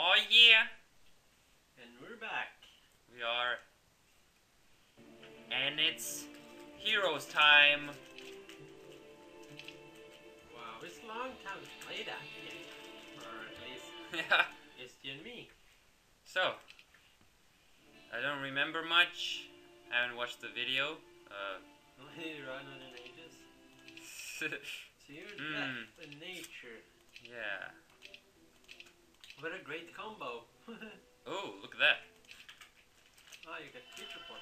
Oh yeah, And we're back. we are. And it's Heroes time. Wow, it's long time to play that game. Or at least Yeah. it's you and me. So, I don't remember much. I haven't watched the video. Uh, run on in ages. So you're back in nature. yeah. What a great combo. Oh, look at that. oh, you got future port.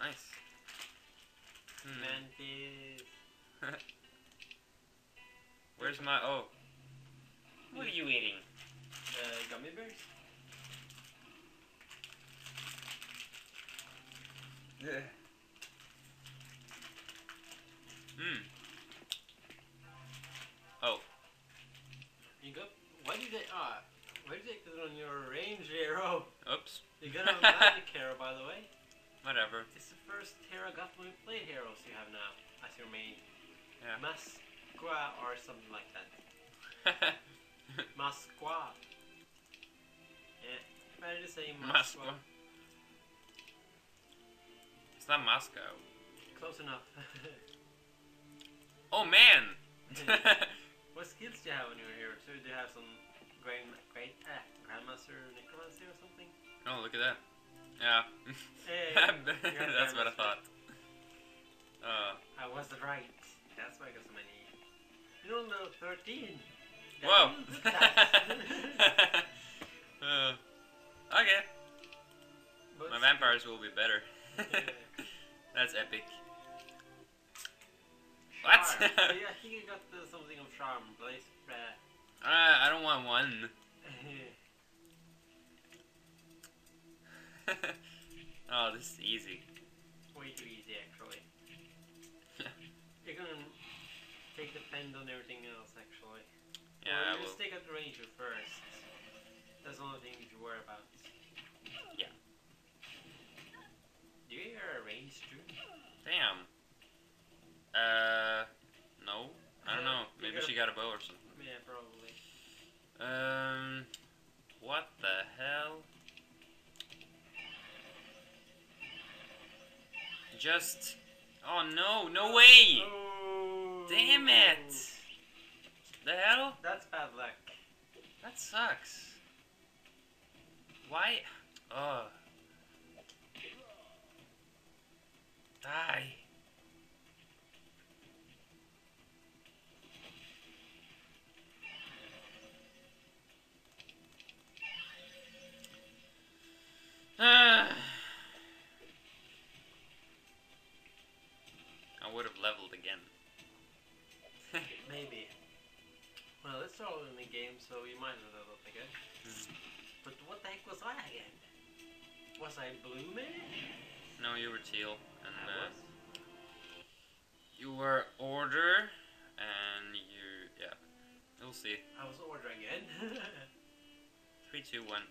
Nice. Hmm. Mantis. Where's my oh? What are you eating? Uh, gummy bears. Yeah. Hmm. Oh. You got. Why did they? Ah, why did you put it on your range arrow? Oops. You got a magic arrow, by the way. Whatever. It's the first hero got when we played heroes you have now as your main. Yeah. Masqua or something like that. Masqua. Yeah, better to say Moscow. Masqua. It's not Moscow. Close enough. Oh man. what skills do you have when you were here? So do you have some great, great uh, Grandmaster Necromancy or something? oh look at that. Yeah. That's what I thought. Uh. I was right. That's why I got so many. On level 13. That Whoa. uh, okay. But My vampires will be better. That's epic. What? Charm. yeah, I think you got something of charm. Blaze. Uh, Uh, I don't want one. oh, this is easy. way too easy, actually. You're gonna take the fend on everything else, actually. Yeah, well, I you just take out the ranger first. That's the only thing you should worry about. Yeah. Do you hear a range too? Damn. Uh, no. I don't know. Maybe she got a bow or something. Um, what the hell? Just. Oh no! No way! Oh. Damn it! The hell? That's bad luck. That sucks. Why? Oh. Die. Ah. I would have leveled again. Maybe. Well, it's all in the game, so you might well up again. Hmm. But what the heck was I again? Was I blue man? no, you were teal, and I uh, was. you were order, and you yeah, you'll see. I was order again. Three, two, one.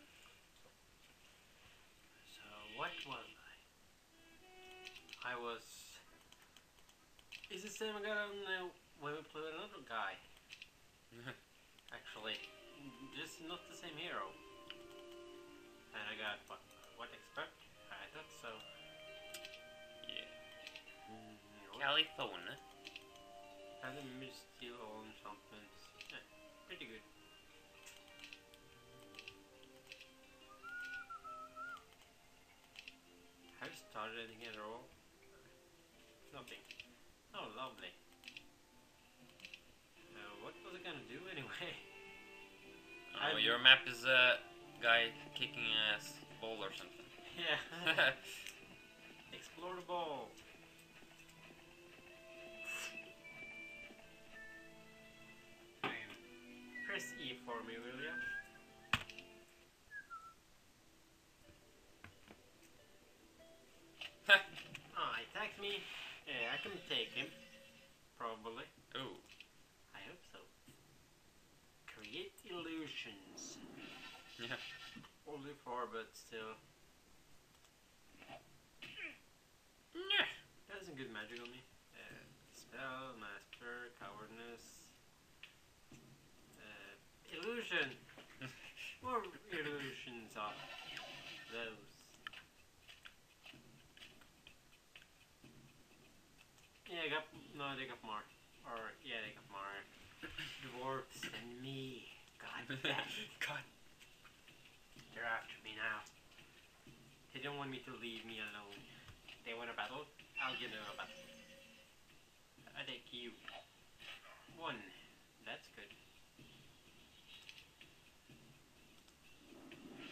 What was I? I was. Is the same guy on when we played with another guy. Actually, just not the same hero. And I got what? What expert? I thought so. yeah. Mm. California. The mystical all enchantments. Yeah, pretty good. Started anything at all? Nothing. Oh, lovely. Uh, what was I gonna do anyway? Oh, your map is a guy kicking ass ball or something. yeah. Explore the ball. Press E for me, will you? Me. Yeah, I can take him. Probably. Oh. I hope so. Create illusions. Yeah. Only four, but still. Yeah. That some good magic on me. Uh, spell, master, cowardness. Uh, illusion. More illusion. those. Yeah, I got no, they got more. Or yeah, they got more dwarfs and me. God. God. They're after me now. They don't want me to leave me alone. They want a battle? I'll give them a battle. I take you. One. That's good.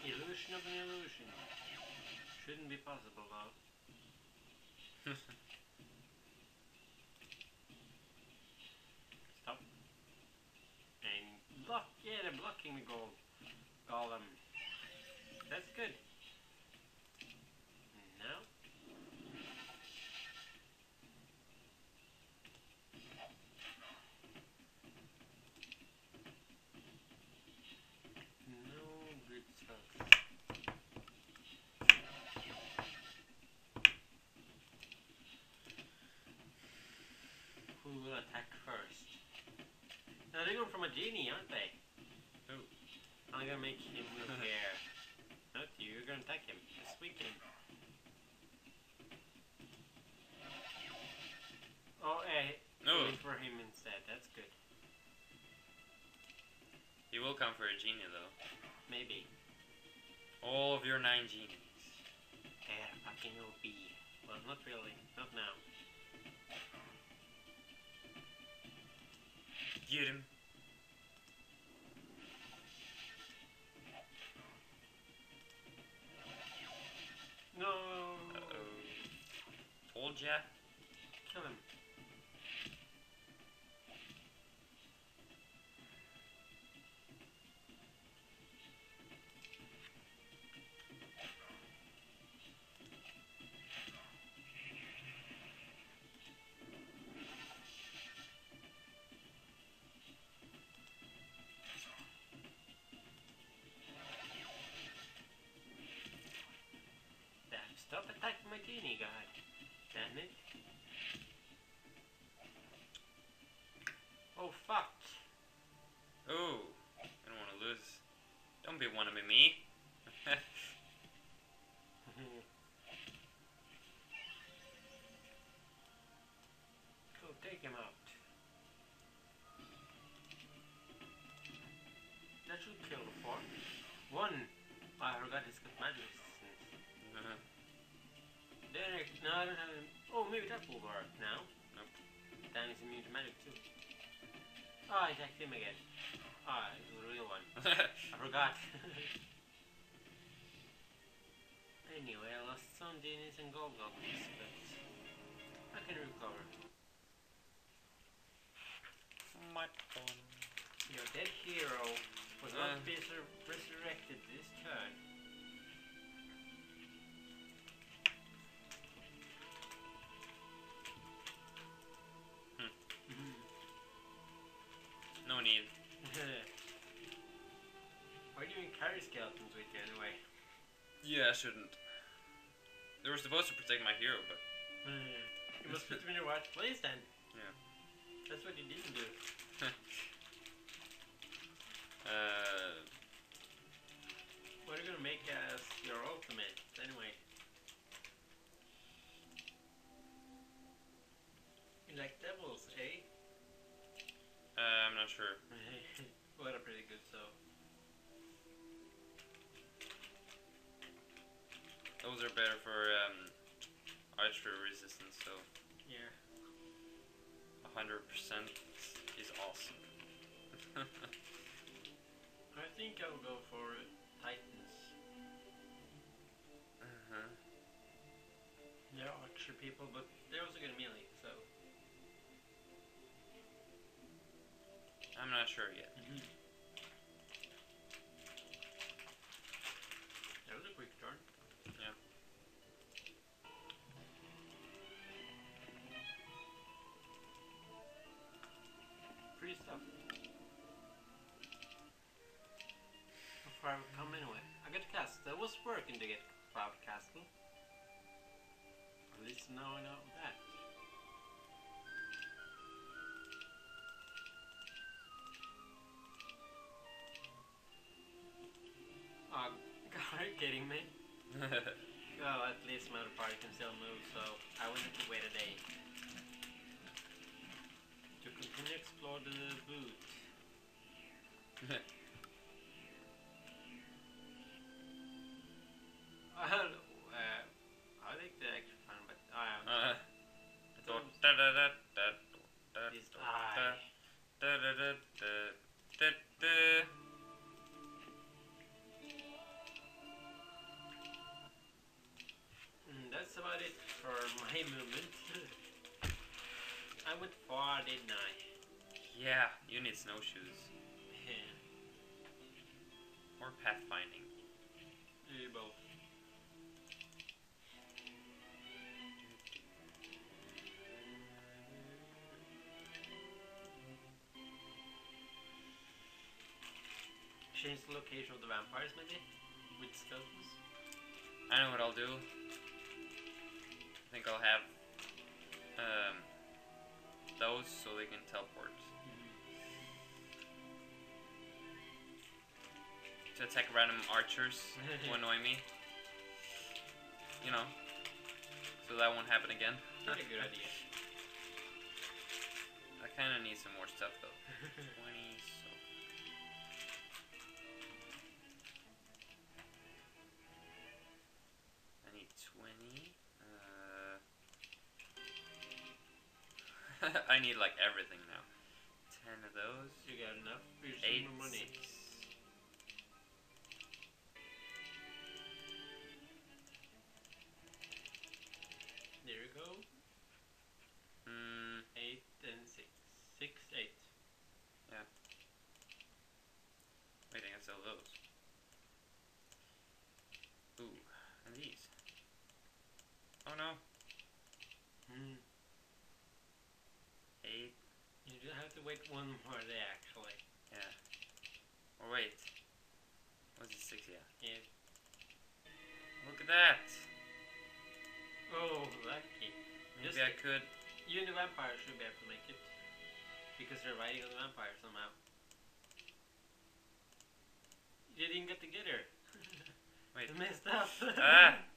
Illusion of an illusion. Shouldn't be possible though. 16 gold golem. That's good. No. No good stuff. Who will attack first? Now they're going from a genie, aren't they? I'm gonna make him move here. Not you, you're gonna attack him. Just weaken him. Oh, eh, No, wait for him instead. That's good. he will come for a genie though. Maybe. All of your nine genies. They're fucking OP. Well, not really. Not now. Get him. No! Uh-oh. Told ya. Kill him. Me. Go take him out. That should kill the four. One. I forgot got magic resistance. Uh-huh. Derek, no, I don't have him. Oh, maybe that will work now. Nope. Dan is immune to magic too. Oh, I attacked him again. Ah, it was a real one. I forgot. anyway, I lost some genies and gold goblins, but I can recover. My fun. Your dead hero was not Uh. to be resur- resurrected this turn. Why do you even carry skeletons with you anyway? Yeah, I shouldn't. They were supposed to protect my hero, but You must put them in your right place then. Yeah. That's what you didn't do. uh, What are you gonna make as your ultimate anyway? You like devils, eh? uh, I'm not sure. Those are better for um, archery resistance, so Yeah. 100% is awesome. I think I'll go for Titans. uh-huh. They're archer people, but they're also good melee, so. I'm not sure yet. That was working to get Cloud Castle. At least now I know that. Oh, ah, God, are you kidding me? Well, at least my other party can still move, so I will need to wait a day. To continue explore the boot. Change the location of the vampires, maybe? With skeletons? I know what I'll do. I think I'll have um, those so they can teleport. To attack random archers who annoy me. You know. So that won't happen again. Not a good idea. I kinda need some more stuff though. 20, like everything one more day, actually. Yeah. Or wait. Was it 6? Yeah. Yeah. Look at that! Oh, lucky. Maybe Just- I could. You and the vampire should be able to make it. Because they're riding on the vampire somehow. You didn't get together. Wait. You messed up. Ah!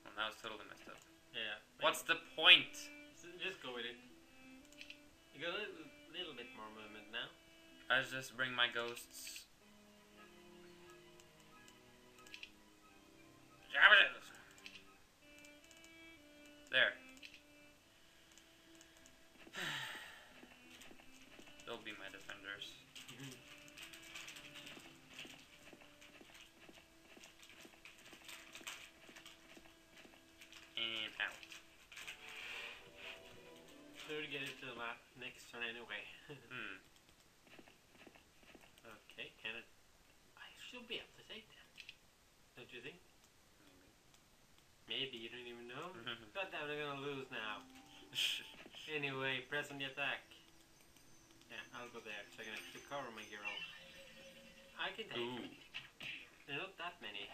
Well, now it's totally messed up. Yeah. What's the point? I just bring my ghosts. So I can actually cover my hero. I can take Ooh. not that many.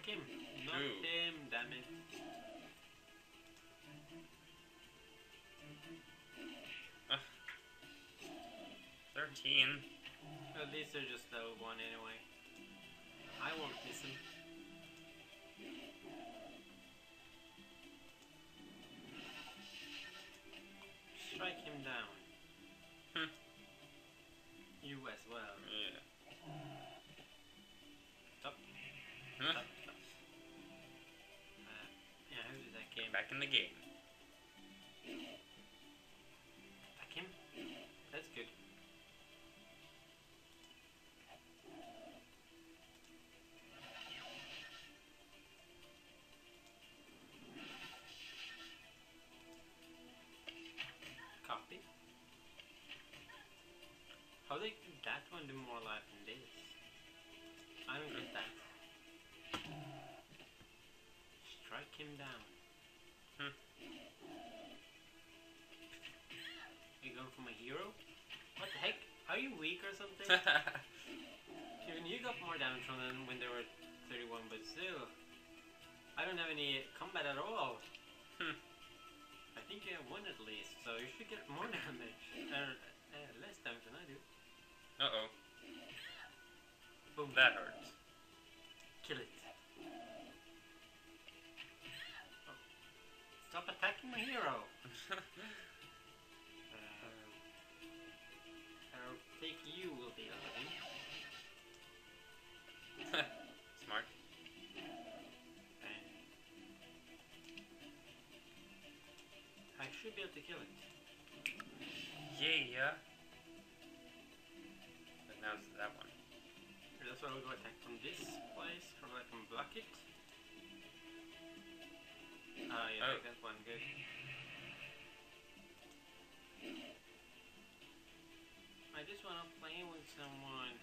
attack him. Not Ooh. him, damn it. Thirteen. At least they're just the one anyway. I won't miss him. In the game. That's good. Copy. How did that one do more life than this? I don't get that. Strike him down. For my hero? What the heck? Are you weak or something? Even you got more damage from them when they were 31, but still. I don't have any combat at all. Hmm. I think you have one at least, so you should get more damage. Or uh, less damage than I do. uh oh. Boom. That hurts. Kill it. Oh. Stop attacking my hero! I'll you will be him. Smart. I should be able to kill it. Yeah. But now it's that one. That's why we'll go attack from this place, from I can block it. Ah, yeah, Oh. that one, good. I just wanna play with someone.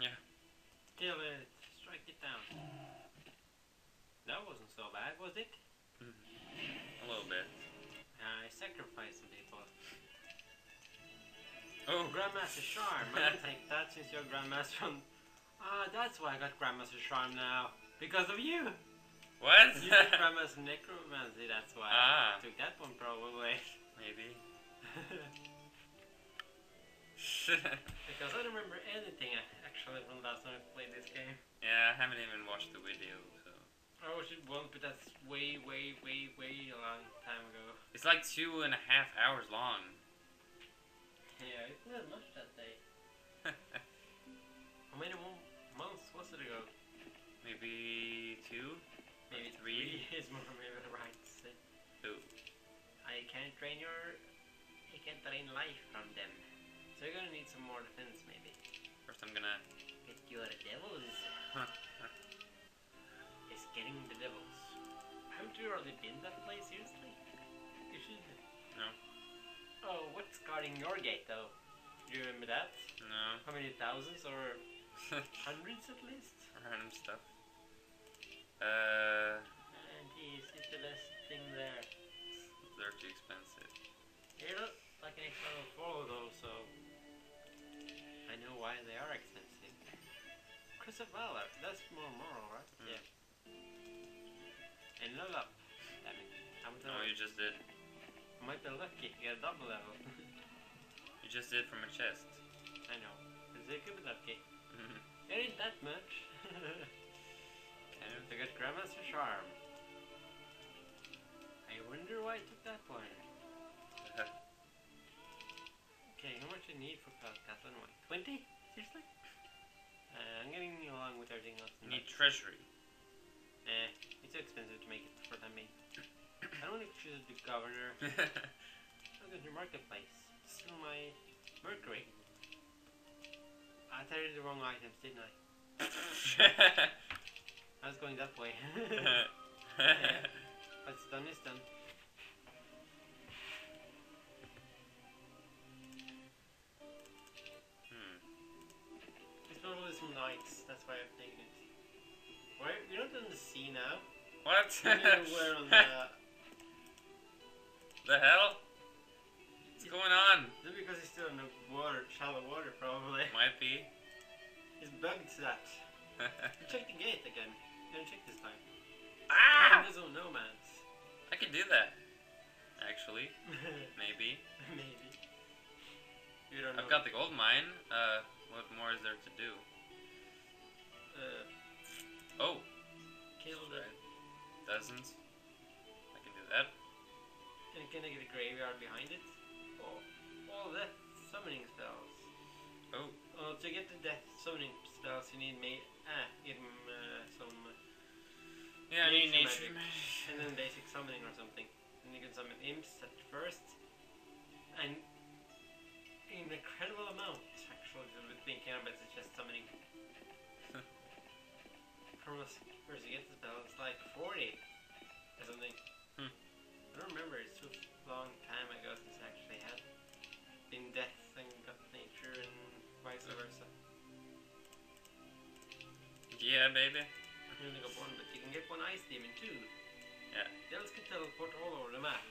Yeah. Kill it. Uh, strike it down. That wasn't so bad, was it? Mm-hmm. A little bit. I sacrificed some people. Oh, Grandmaster Charm. I take that since you're Grandmaster. Ah, that's why I got Grandmaster Charm now. Because of you! what? You got Grandmaster Necromancy, that's why Ah. I took that one probably. Maybe. because I don't remember anything actually from last time I played this game. yeah, I haven't even watched the video, so. I watched it once, but that's way, way, way, way a long time ago. It's like two and a half hours long. Yeah, it's not much that day. How many months was it ago? Maybe two? Maybe Three? three is more maybe the right to say. Two. I can't drain your. You can't drain life from them. So you're gonna need some more defense, maybe. First, I'm gonna. Get your devils. It's getting the devils. Haven't you already been that place, seriously? You should. No. Oh, what's guarding your gate, though? Do you remember that? no. How many thousands or hundreds at least? Random stuff. Uh, And geez, it's the last thing there. they're too expensive. They look like an extra level 4 though, so I know why they are expensive. Crest of Valor, that's more moral, right? Mm. Yeah. And level up. Damn it. I'm No, you just did. Might be lucky, get a double level. You just did from a chest. I know. Is it could be lucky? It ain't that much. kind of. I got Grandmaster Charm. I wonder why I took that one. Okay, how much do I need for Castle White? 20? Seriously? Uh, I'm getting along with everything else. Need treasury. Eh, it's too expensive to make it for time being. I don't want to choose the governor. I'll go to the marketplace. Steal my Mercury. I tried the wrong items, didn't I? I was going that way. What's done is done. hmm. It's probably some knights, that's why I've taken it. Why you're not on the sea now? What? You're on the the hell? What's going on? Just because he's still in the water, shallow water probably. Might be. He's bugged that. Check the gate again. Gonna check this time. ah! There's no nomads. I can do that. Actually, maybe. Maybe. You don't know. I've got the gold mine. Uh, what more is there to do? Uh, Oh, kill the. right. dozens. I can do that. And can I get a graveyard behind it? Oh, all death summoning spells. Oh, Oh, to get the death summoning spells, you need me. Ah, give him uh, some. yeah, I need Nature magic. And then basic summoning or something. And you can summon imps at first. And an incredible amount, actually, with thinking about it, just summoning. From us, first you get the spell, it's like 40 or something. I don't remember, it's too long time ago since I actually had been death and got nature and vice versa. Yeah, baby. You only got one, but you can get one ice demon too. Yeah. The others can teleport all over the map.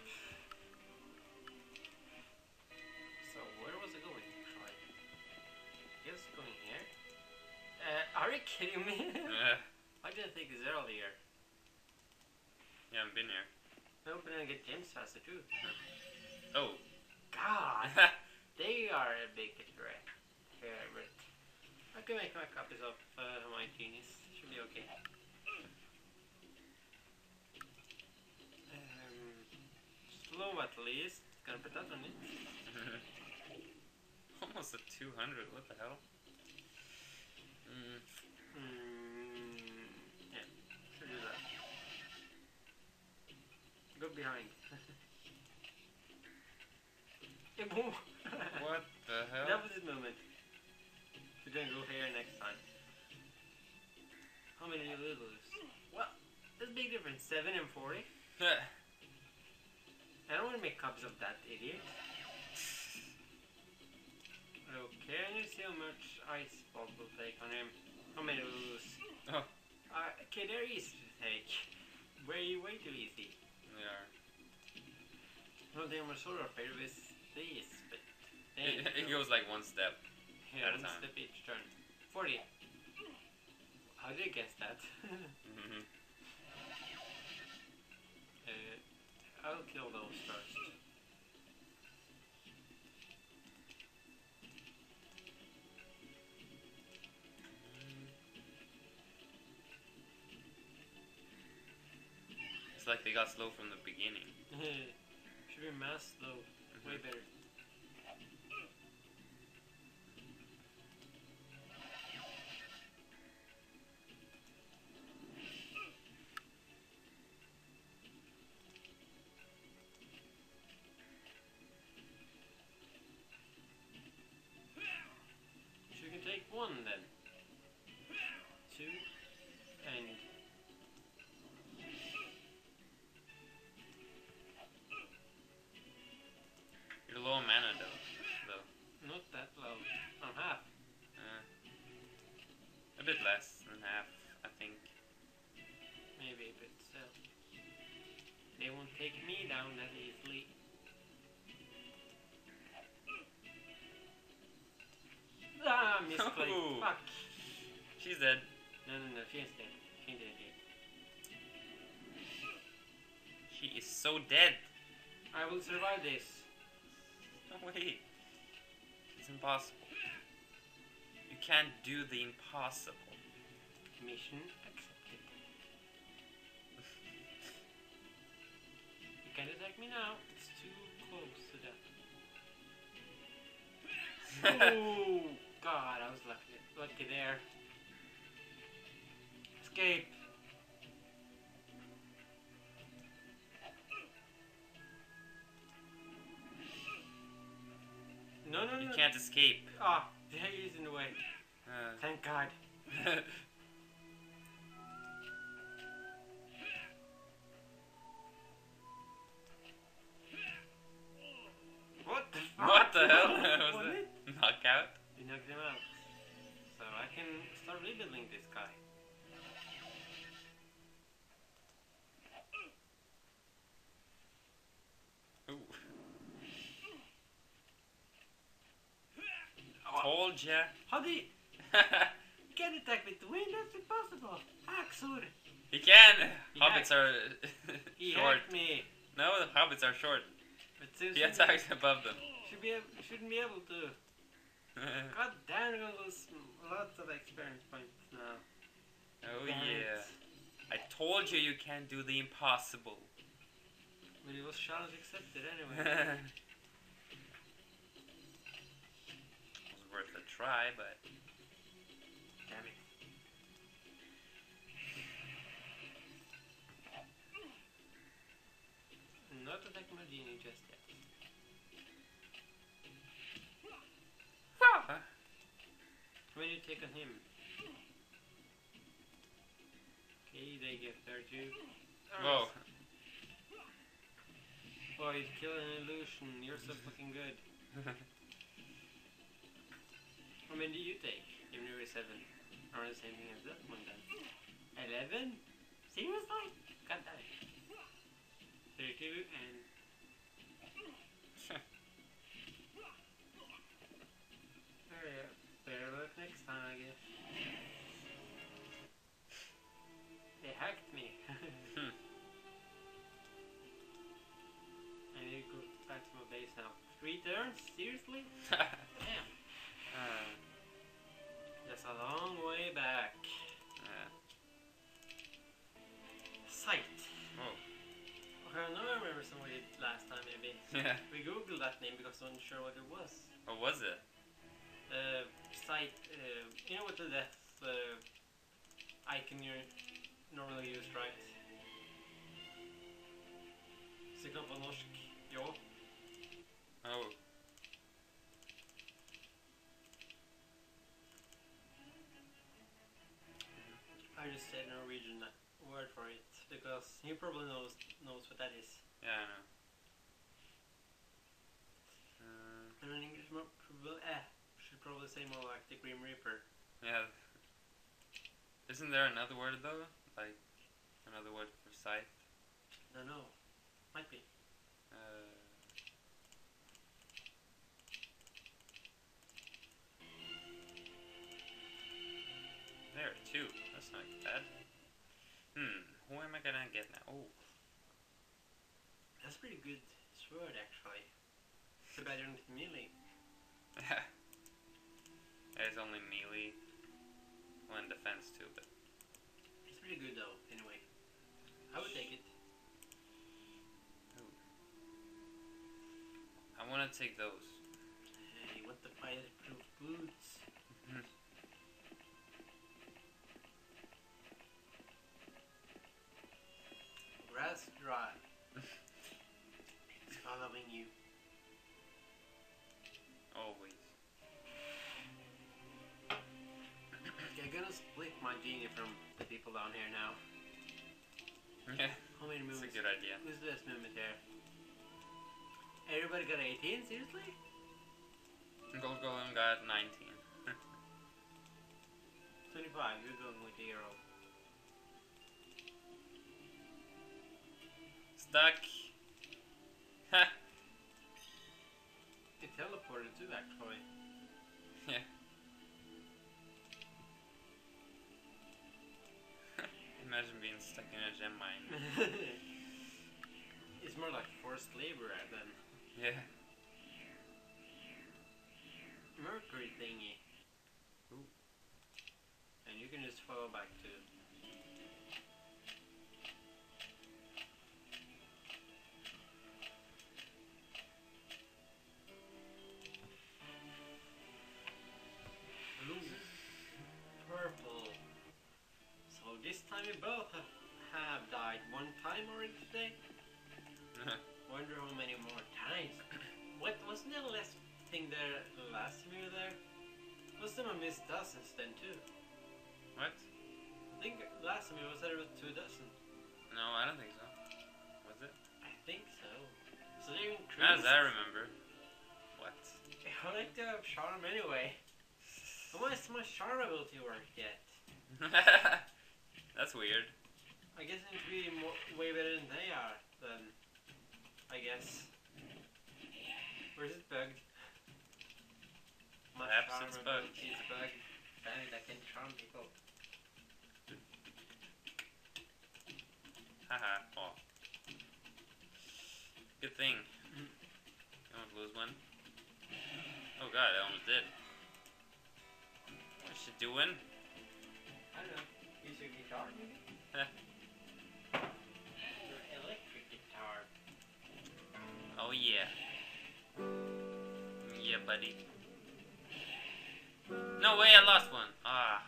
So where was it going? It was going here. Uh, are you kidding me? Uh, I didn't think this earlier. you haven't been here. I didn't get gems faster too. Oh. God, they are a big threat. But I can make my copies of uh, my genius. Should be okay. Um, slow at least. Gonna put that on it. Almost a 200. What the hell? Mm. Mm, Go behind. Yeah, boom. What the hell? That was his moment. We're gonna go here next time. How many did we lose? Well, there's a big difference. 7 and 40. I don't want to make cups of that idiot. Okay, I need to see how much ice ball will take on him. How many will lose? Oh. Uh, okay, they're easy to take. Way, way too easy. We are. No, they were sort of afraid with these, but It, it goes like one step. Here, at a one time. step each turn. 40. How did you guess that? Mhm. uh, I'll kill those first. Like they got slow from the beginning. Should be mass slow. Way Mhm. better. So dead. I will survive this. No way. It's impossible. You can't do the impossible. Mission accepted. You can't attack me now. It's too close to death. oh, God, I was lucky. Lucky there. Escape. No, no, no. you can't escape. Ah, there he is in the way. Uh, Thank God. Ya. how do you can't attack with the wind. That's impossible. Axur, ah, He can. He hobbits are he short. hacked me. No, the hobbits are short. But since He attacks above them. should be able, shouldn't be able to. God damn, we're gonna lose lots of experience points now. oh Damn yeah. it. I told you you can't do the impossible. But it was challenge accepted anyway. it was worth a try, but damn it. Not genie just yet. Huh? When you take on him. Okay, they get there too. whoa. Boy, he's killing an illusion. You're so fucking good. How many do you take? You're nearly seven. Or the same thing as that one then. Eleven? Seriously? God damn it. Thirty-two and Alright, better luck next time I guess. They hacked me. I need to go back to my base now. Three turns? Seriously? Damn. Uh, That's a long way back. yeah. Sight. Oh. Okay, now I remember somebody did last time maybe. Yeah. We googled that name because I wasn't sure what it was. What was it? Uh, sight, uh, you know what the death uh, icon you normally use, right? Sikkert på norsk, ja. Oh. Norwegian word for it because he probably knows knows what that is. Yeah, I know. Uh, And in English, eh, should probably say more like the Grim Reaper. yeah. Isn't there another word though? Like another word for sight? No, no, might be. Uh, there are two. That's not bad. Hmm. Who am I gonna get now? Oh. That's pretty good sword actually. It's better than melee. There's only melee. One defense too, but It's pretty good though. Anyway, I would take it. I wanna take those. Hey, what the fireproof boots? Dry. it's following you. Always. Okay, I'm gonna split my genie from the people down here now. Yeah, How many that's a good idea. Who's the best movement here? Everybody got 18? Seriously? Gold Golem got 19. 25. You're going with the hero. Stuck. Ha! It teleported too, actually. Yeah. Imagine being stuck in a gem mine. it's more like forced labor then. Yeah. mercury thingy. Ooh. And you can just fall back to. Both have, have died one time already today. Uh-huh. Wonder how many more times. What wasn't there last thing there last time we were there? Was there a missed dozens then too? what? I think last time we was there with two dozen. No, I don't think so. Was it? I think so. So they increased. As I remember. What? I like to have charm anyway. How much my charm ability work yet? That's weird. I guess it would be more, way better than they are. Then I guess. Where's is it bugged? My Perhaps charm it's bugged. ability is bugged. fairy that can charm people. Haha. oh. Good thing. You almost lose one. Oh god, I almost did. What's she doing? I don't know. Use your guitar. Your electric guitar. Oh yeah. Yeah, buddy. No way, I lost one. Ah.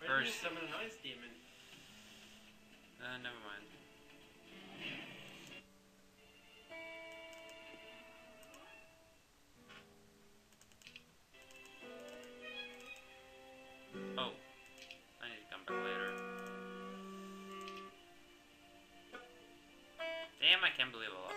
Where did you First- summon an ice demon? Uh, never mind. I can't believe I lost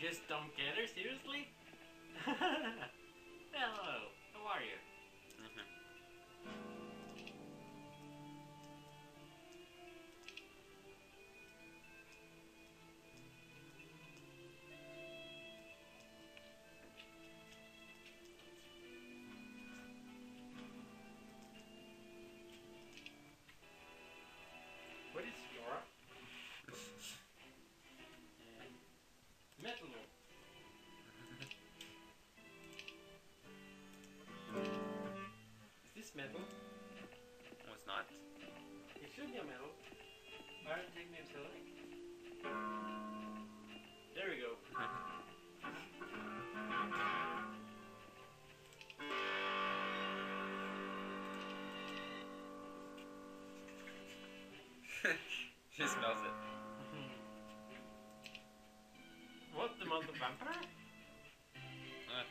just don't get her, seriously? she smells it. Mm-hmm. what, the month of vampire? What?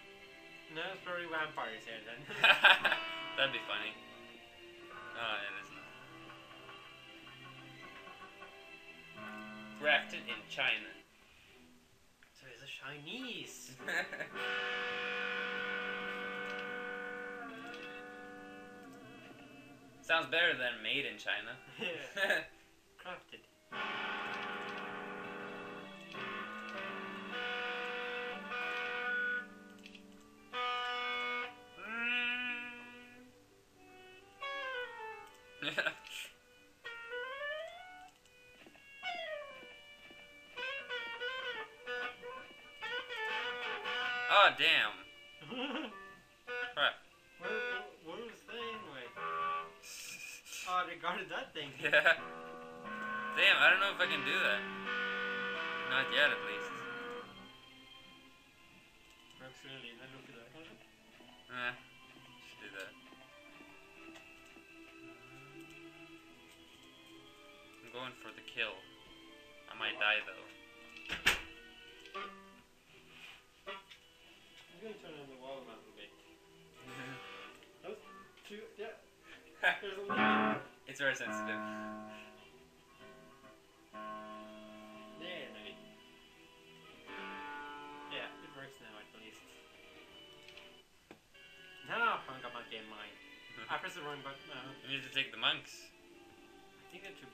No, it's probably vampires here then. That'd be funny. Oh, it isn't. Crafted in China. so it's a Chinese. Sounds better than made in China. yeah, Yeah. Damn, I don't know if I can do that. Not yet, at least. Absolutely, I look at that. Should do that. I'm going for the kill. I might die though. I'm gonna turn on the wall a little bit. Those two, yeah. There's a limit. It's very sensitive. There, maybe. Yeah, it works now at least. Now I got my game mind. Mm-hmm. I press the wrong button now. You need to take the monks. I think that two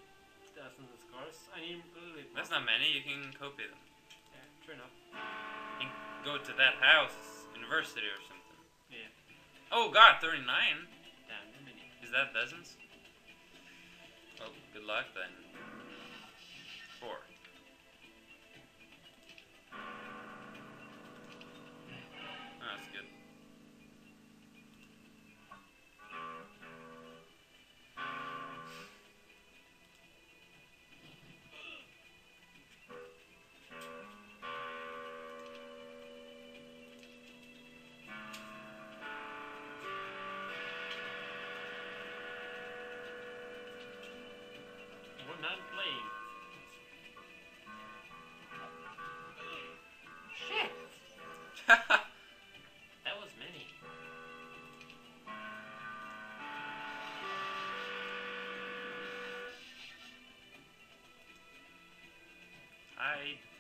thousand scars. I need a little bit more. That's not many, you can copy them. Yeah, true enough. You can Go to that house, university or something. Yeah. Oh god, 39? Damn. Is that dozens? Well, good luck then. Four. Oh, that's good. hide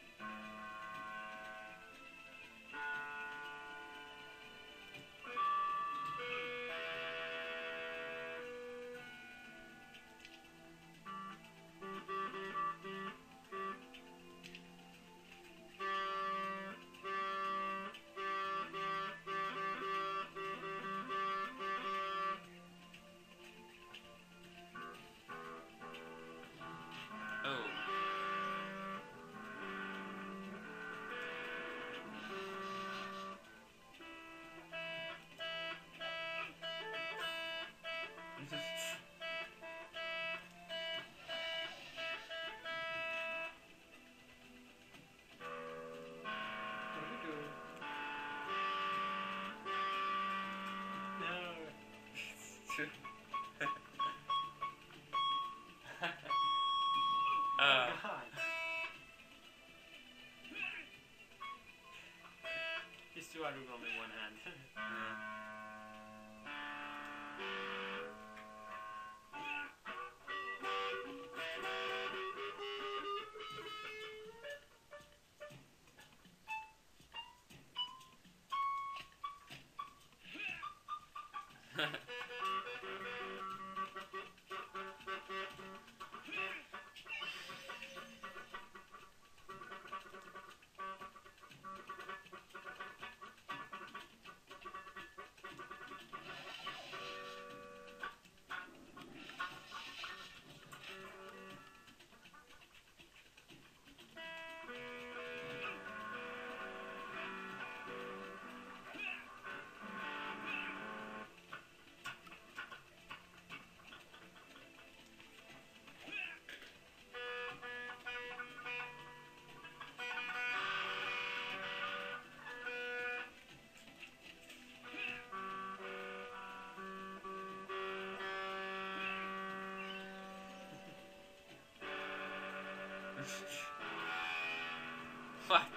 what?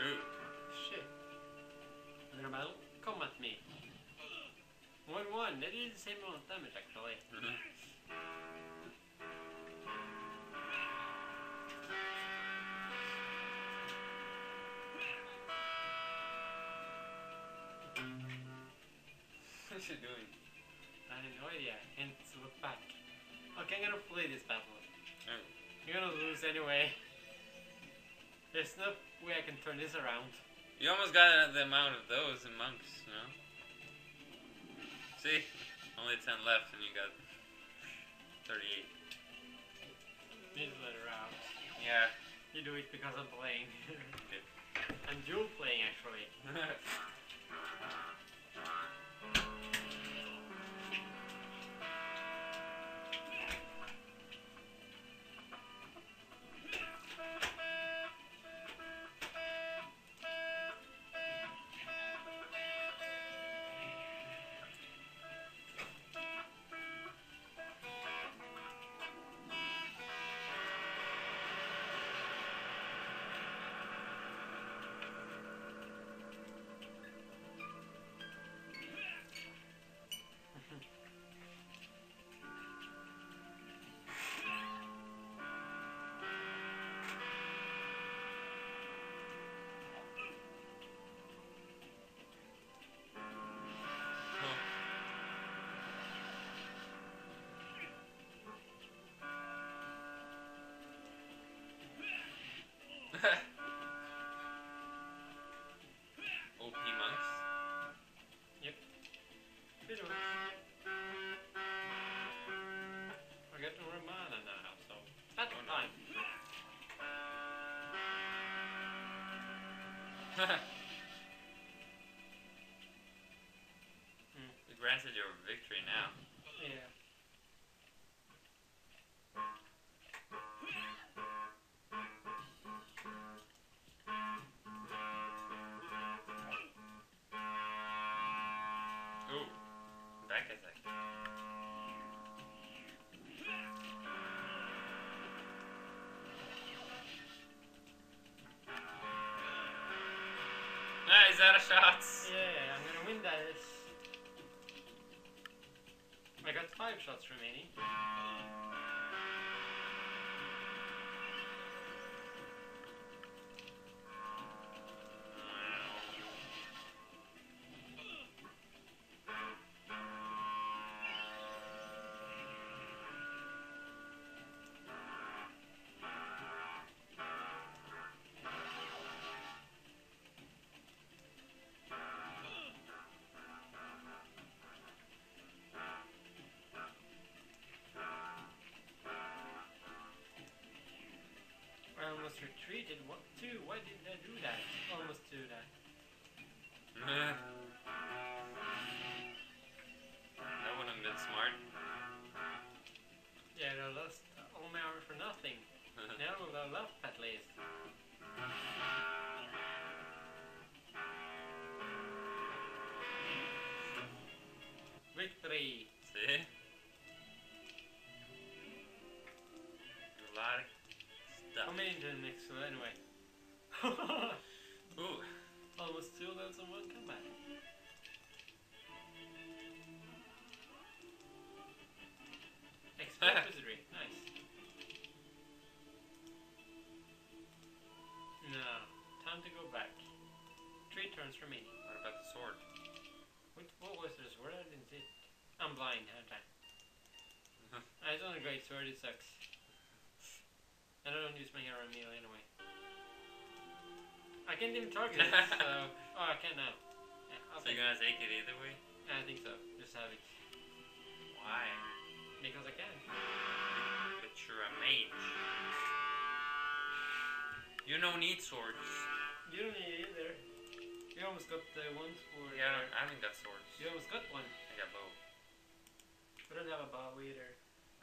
Ooh. Shit. Come at me. 1 1. That is the same amount of damage. What's she doing? I have no idea. Hence look back. Okay, I'm gonna play this battle. Oh. You're gonna lose anyway. There's no way I can turn this around. You almost got the amount of those in monks, you know? See? Only 10 left and you got 38. Need to let her out. Yeah. You do it because I'm playing. Okay. I'm dual playing actually. Hmm, granted your victory now. Nice, out of shots. Yeah, I'm gonna win this. I got five shots remaining. Almost retreated. What? Two? Why did I do that? Almost do that. that wouldn't have been smart. Yeah, I lost all my armor for nothing. Now level up at least. three. I don't have sword, it sucks. I don't use my hero meal anyway. I can't even target it, so. Oh, I can now. Yeah, I'll So you're gonna take it either way? I think so. Just have it. Why? Because I can. But you're a mage. You don't need swords. You don't need it either. You almost got the ones for. Yeah, I, don't, uh, I haven't got swords. You almost got one. I got bow. I don't have a bow either.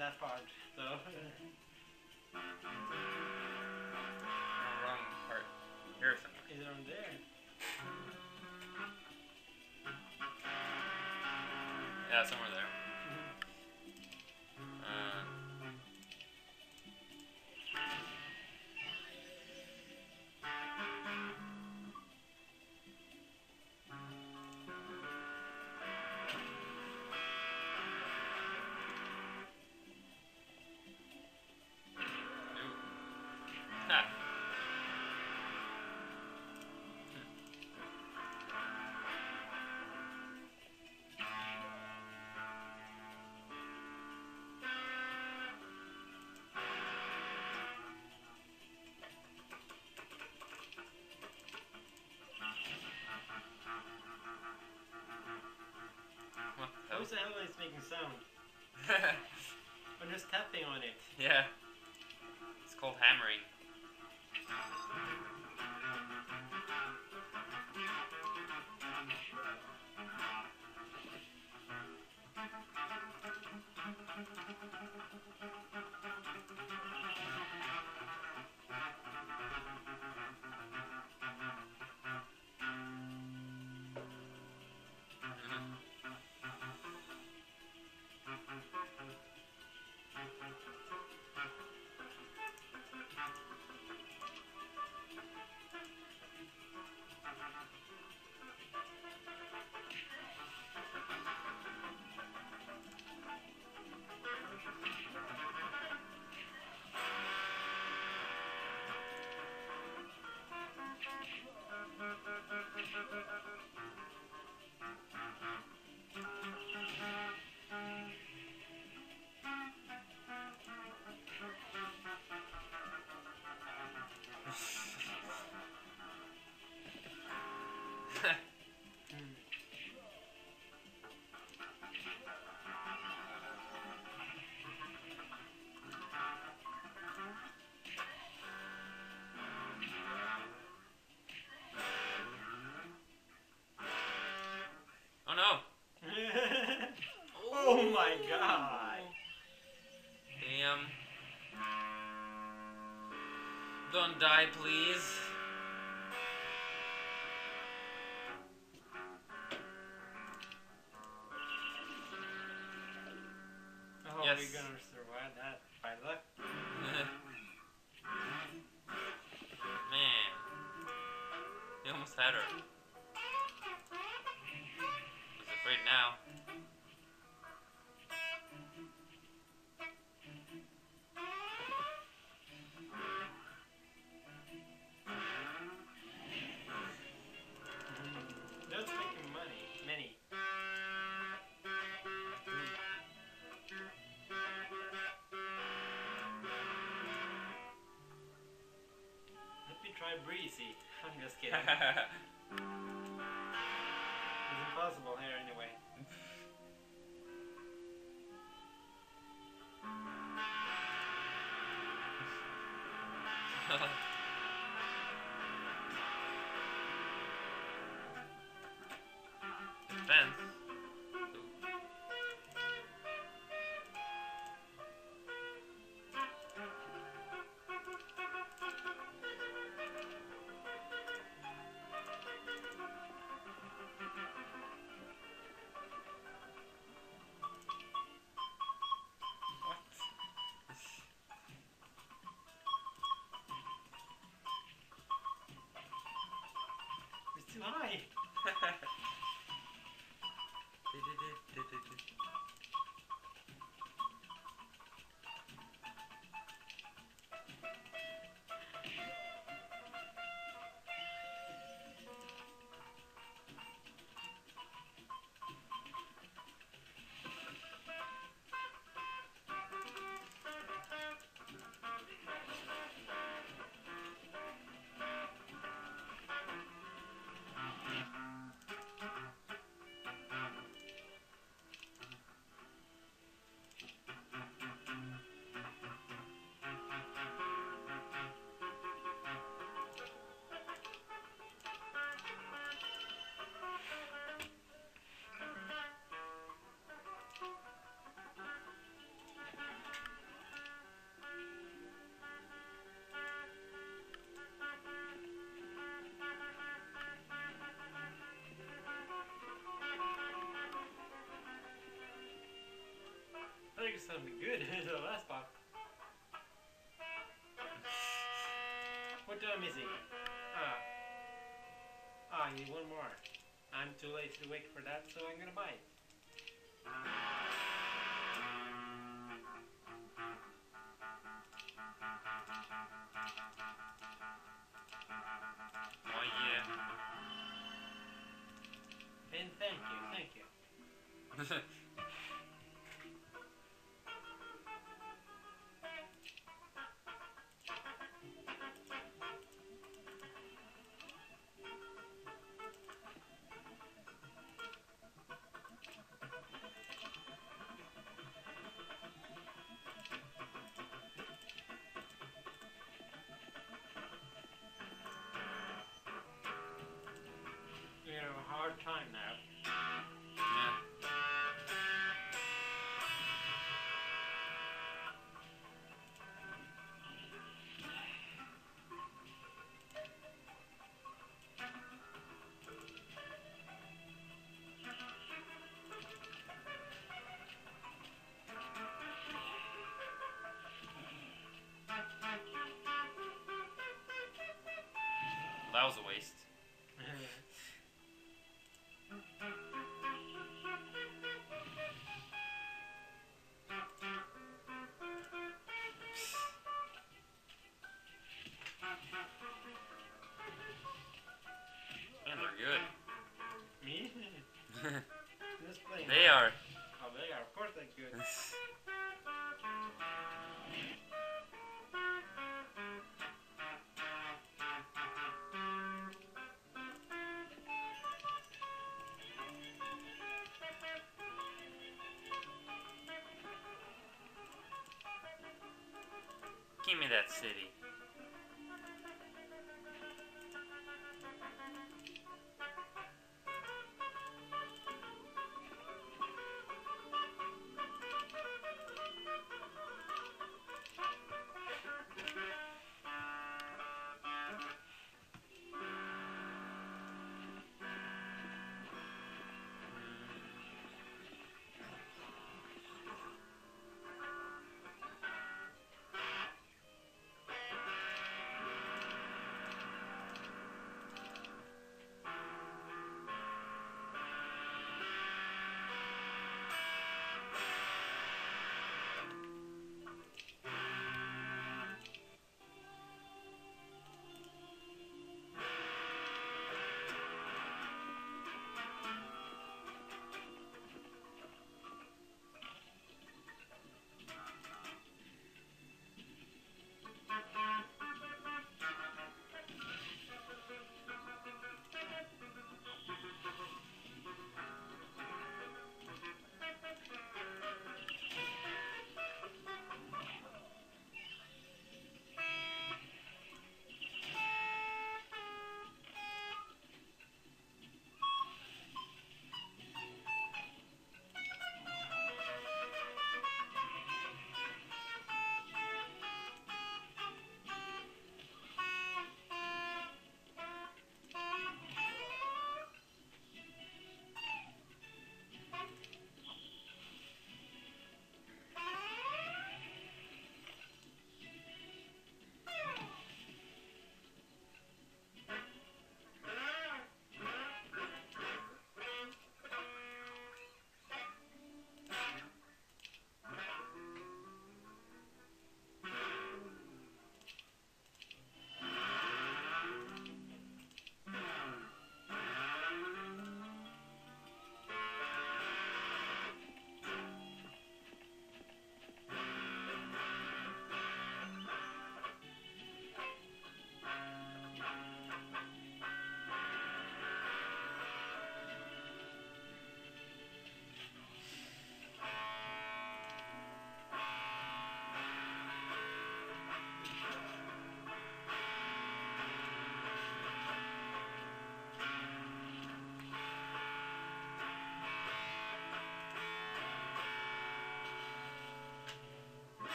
that part. So. Wrong part. Here somewhere. Is it on there? Yeah, somewhere What the How is the hell is making sound? I'm just tapping on it. yeah. It's called hammering. Had her. He's afraid now. That's making money. Many. Let me try breezy. I'm just kidding. it's impossible here anyway. It's I think it's gonna be good. the last part. What am I missing? Ah. Ah, I need one more. I'm too late to wait for that, so I'm gonna buy it. Hard time now. yeah. That was a waste. Give me that city.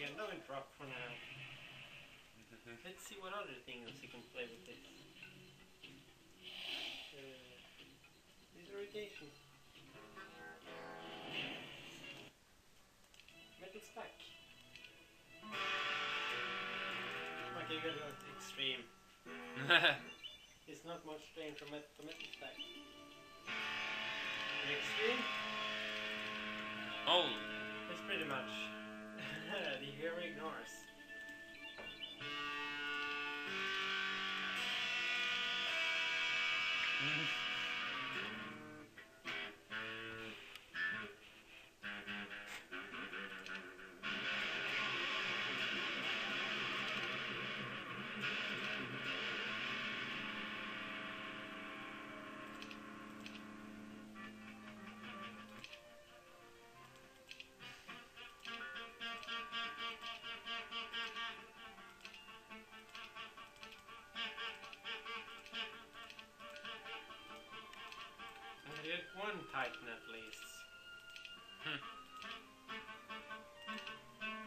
Again, no interrupt for now. Let's see what other things you can play with this. Uh, this irritation. Metal stack. Okay, you gotta extreme. It's not much change from metal to metal stack. The extreme oh, is pretty much the hero ignores. Get one Titan at least. Hmm.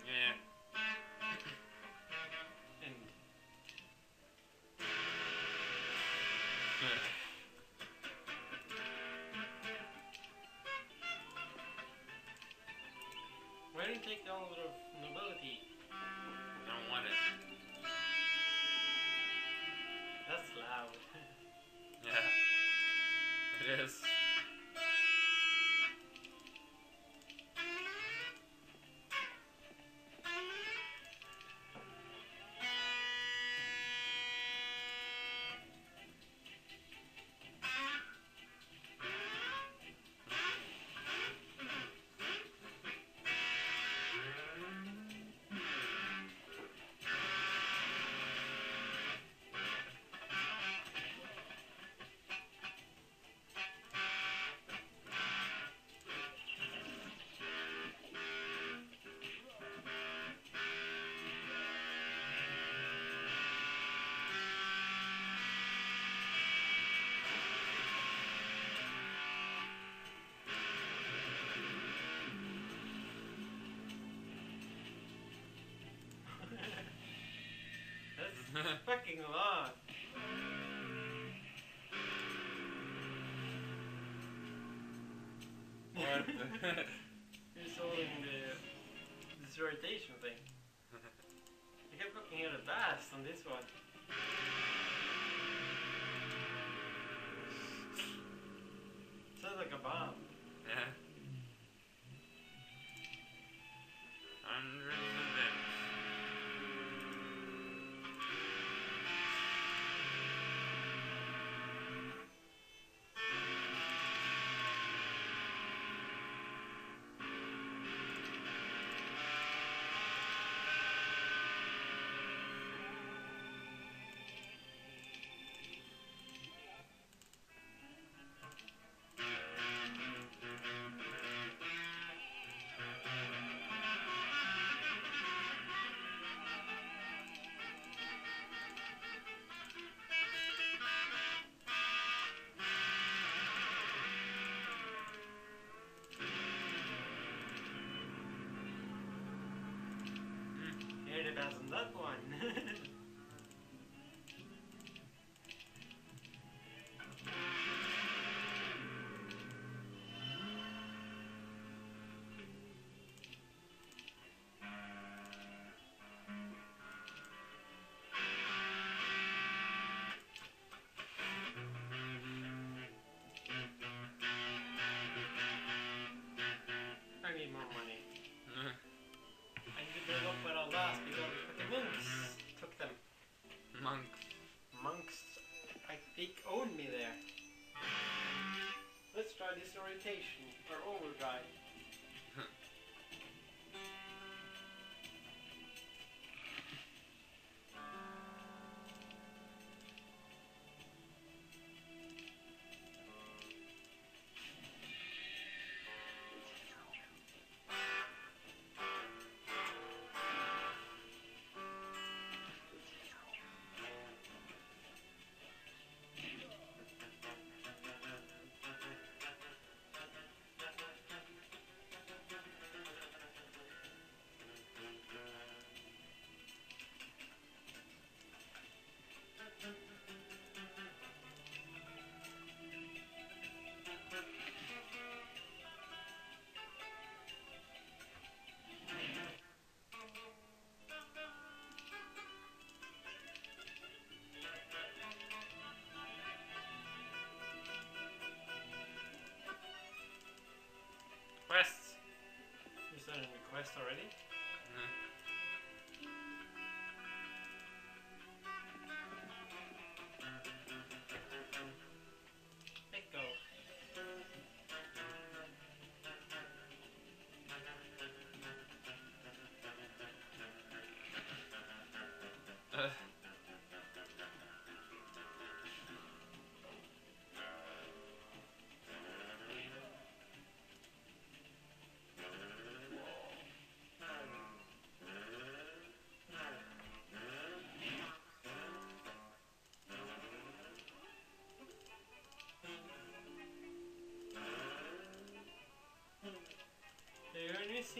yeah. And why didn't you take the order of nobility? I don't want it. That's loud. Yeah. It is. fucking long. what? You're holding the disorientation thing. I kept looking at the bass Here Disorientation or overdrive. Quest already?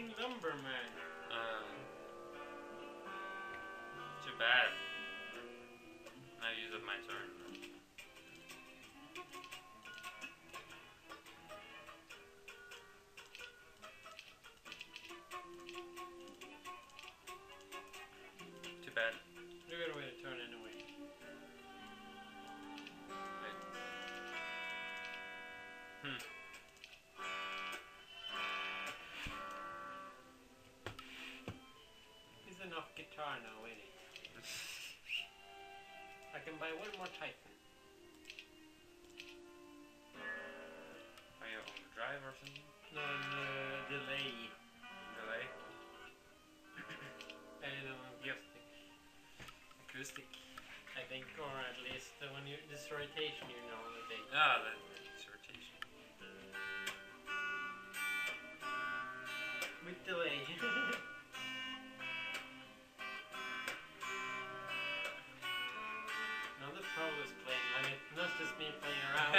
You're Lumberman. Um, too bad. Enough now, ain't it? I can buy one more Titan. Are you on drive or something? No, uh, delay. Delay? And um, acoustic. Acoustic. I think, or at least uh, when you this rotation, you know that they. Ah, that,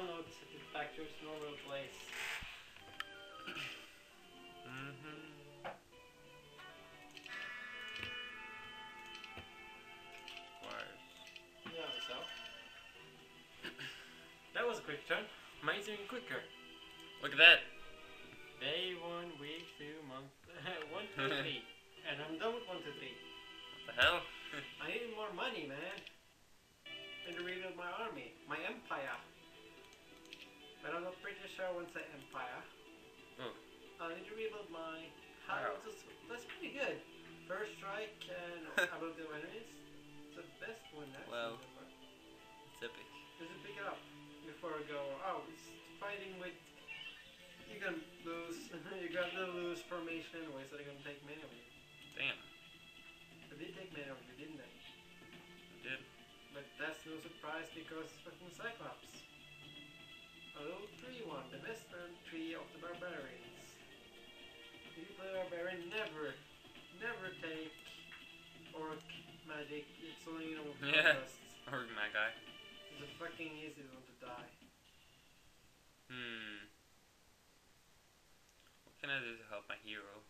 No, it's set it back to its normal place. mm-hmm. Wires. Yeah, so. That was a quick turn. Mine's even quicker. Look at that! Day one, week two, month one, two, three. And I'm done with one, two, three. What the hell? I need more money, man. I'm not British, so I empire. Oh. I need to rebuild my Wow. That's pretty good. First strike and ability of enemies. It's the best one actually. Well. It's epic. Just pick it up before I go. Oh, it's fighting with. You're gonna lose. you got to lose formation anyway, so they're gonna take many of you. Damn. They did take many of you, didn't they? I did. But that's no surprise because it's fucking Cyclops. A little tree one, the western tree of the barbarians. Play barbarian, never, never take orc magic. It's only you know Yeah. conquests. Or my guy. It's a fucking easy one to die. Hmm. What can I do to help my hero?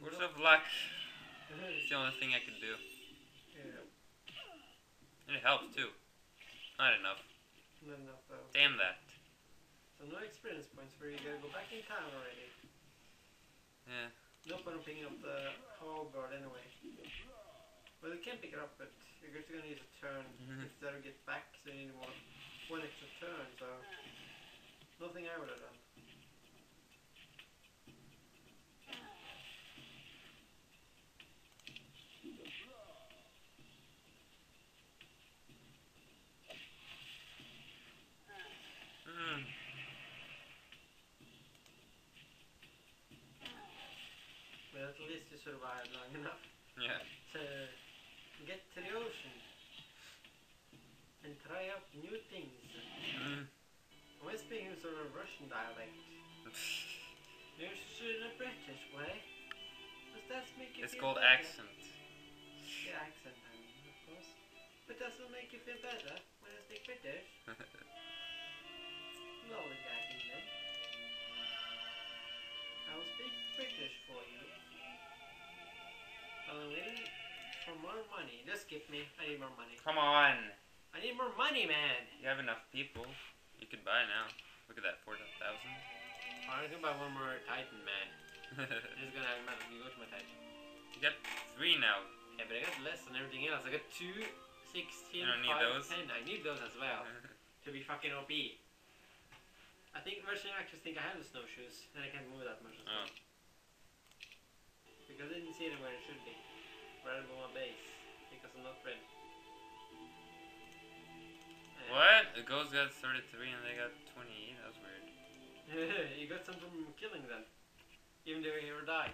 Force Nope. of luck. It's the only thing I can do. yeah, And it helps too. Not enough. Not enough though. Damn that. So no experience points for you. Gotta go back in town already. Yeah. No point in picking up the hall guard anyway. Well, you can pick it up, but you're just gonna use a turn mm-hmm. instead of get back, so you need one, one extra turn, so nothing I would have done. at least you survived long enough Yeah. to get to the ocean and try out new things. Mm. I speaking sort of Russian dialect? You're in a British way. Does that make you It's feel called better? accent. Yeah, accent, I mean, of course. But does it make you feel better when I speak British? Lollygagging then. I will speak British for you. I'm waiting for more money. Just give me. I need more money. Come on. I need more money, man. You have enough people. You could buy now. Look at that, 4,000. I'm gonna buy one more Titan, man. Just gonna have my, go to my Titan. you got three now. Yeah, but I got less than everything else. I got two, 16, You don't need 5, those? 10. I need those as well. to be fucking OP. I think Russian actors think I have the snowshoes, and I can't move that much as well. Oh. Because I didn't see them where it should be. Right above my base. Because I'm not red. Uh, What? The ghost got 33 and they got 28? That was weird. you got some from killing them. Even though you ever died.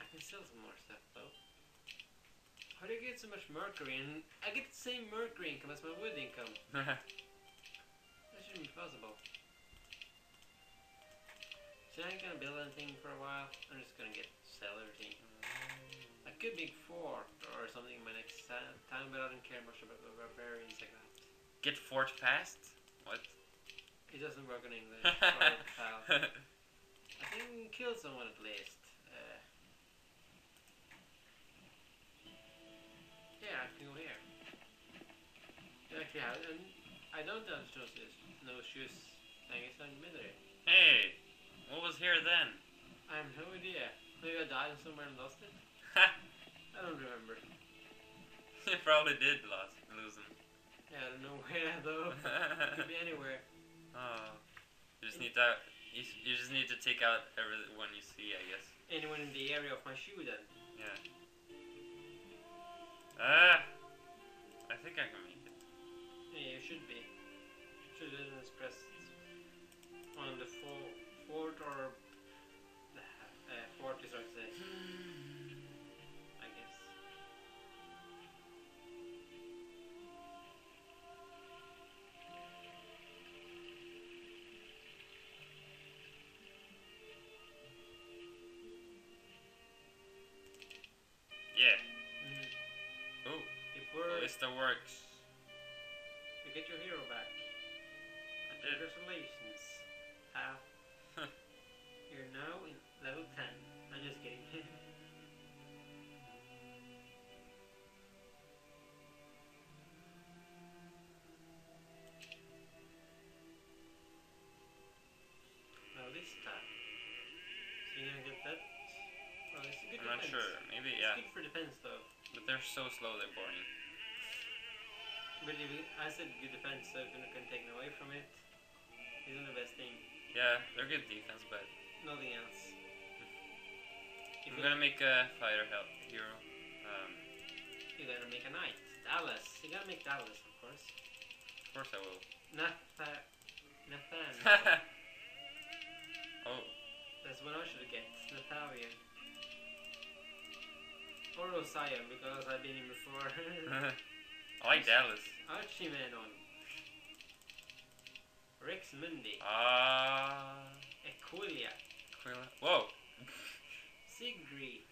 I can sell some more stuff though. How do you get so much mercury? And I get the same mercury income as my wood income. That shouldn't be possible. So I ain't gonna build anything for a while. I'm just gonna get sell everything. I could make fort or something in my next time, but I don't care much about the barbarians like that. Get fort fast? What? It doesn't work in English. I think kill someone at least. Uh, yeah, I can go here. Actually I don't have. No shoes. Thing is not military. hey, what was here then? I have no idea. Maybe I died somewhere and lost it. I don't remember. you probably did lost, lose them. Yeah, I don't know where though. Could be anywhere. oh, you just need to. You, you just need to take out everyone you see, I guess. Anyone in the area of my shoe then. Yeah. Ah, I think I can make it. Yeah, you should be. You Should just pressed on the fo- fort or uh, fort is what I'm defense. sure. Maybe It's yeah, good for defense though. but they're so slow. They're boring. But if I said good defense, so if you're gonna take it away from it, isn't the best thing. Yeah, they're good defense, but Nothing else. If I'm gonna make a fighter help hero. Um, You gotta make a knight. Dallas. You gotta make Dallas, of course. of course I will. Not that. Nathan. oh, That's what I should get. Natavian. Or Osiah, because I've been in before. I like Dallas. Archimenon. Rex Mundi. Ah, Equilia. Quilla. Whoa. Sigrid.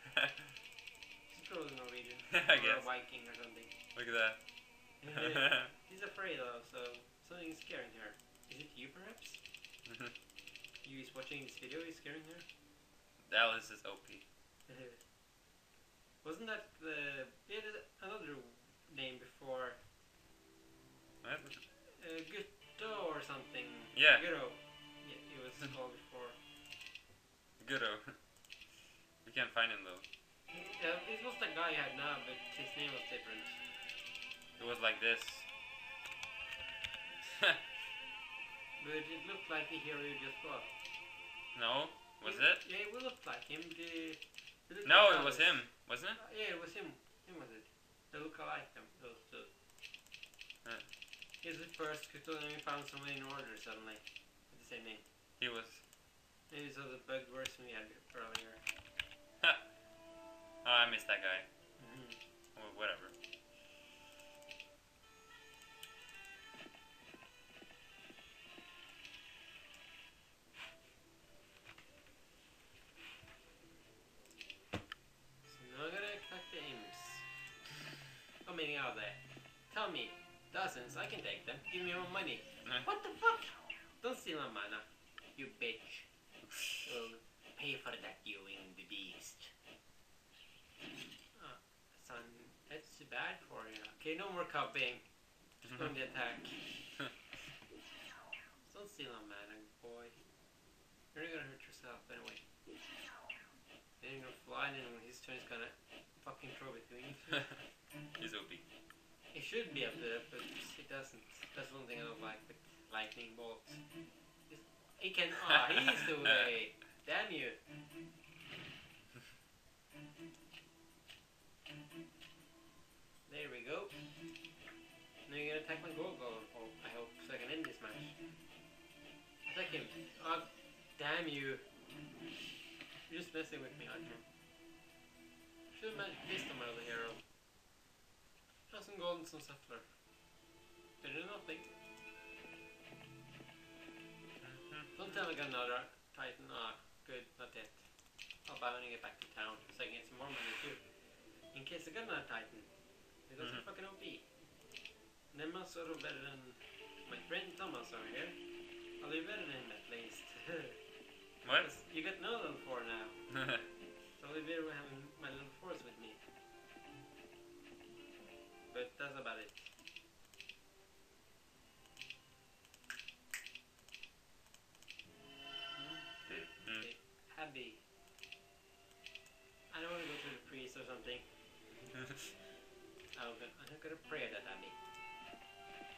She's probably Norwegian. I or guess. a Viking or something. Look at that. He's afraid though, so something's scaring her. Is it you perhaps? You is watching this video is scaring her? Dallas is OP. Wasn't that the yeah, there's another name before What? uh, Gutto or something? Yeah. Gutto. Yeah, it was called before. Goodo. we can't find him though. Yeah, it was the guy I had now, but his name was different. It was like this. But it looked like the hero you just got. no, was He- it? Yeah, it looked like him. The, No, it was him, wasn't it? Uh, yeah, it was him. Him was it? They look alike them. Those two. Huh. He's the first we found someone in order suddenly. At the same name. He was. Maybe so the bug worse than we had earlier. Oh, I missed that guy. Mhm. Well, whatever. Give me more money. Eh. What the fuck? Don't steal my mana, you bitch. You'll pay for that, you winged beast. Ah, son, that's too bad for you. Okay, no more cupping. On the attack. Don't steal my mana, boy. You're not gonna hurt yourself anyway. Then you're gonna fly, and then when his turn, he's gonna fucking throw it to me. He's OP. It should be up there, but it doesn't. That's one thing I don't like with lightning bolts. It's- He can. Ah, he's the way. Damn you. There we go. Now you're gonna attack my gold golem. Oh, I hope so I can end this match. Attack him. Oh, damn you. You're just messing with me, aren't you? Should have managed this time out of the hero. Just some gold and some settler. Do nothing. Don't tell me I got another Titan. Ah, good, not yet. I'll buy when I get back to town so I can get some more money too. In case I got another Titan. Because Mhm. they're fucking OP. And sort of better than my friend Thomas over here. I'll be better than him at least. What? You got no level 4 now. So I'll be better with having my level 4s with me. But that's about it. Oh, I'm gonna, I'm gonna pray at that Abbey.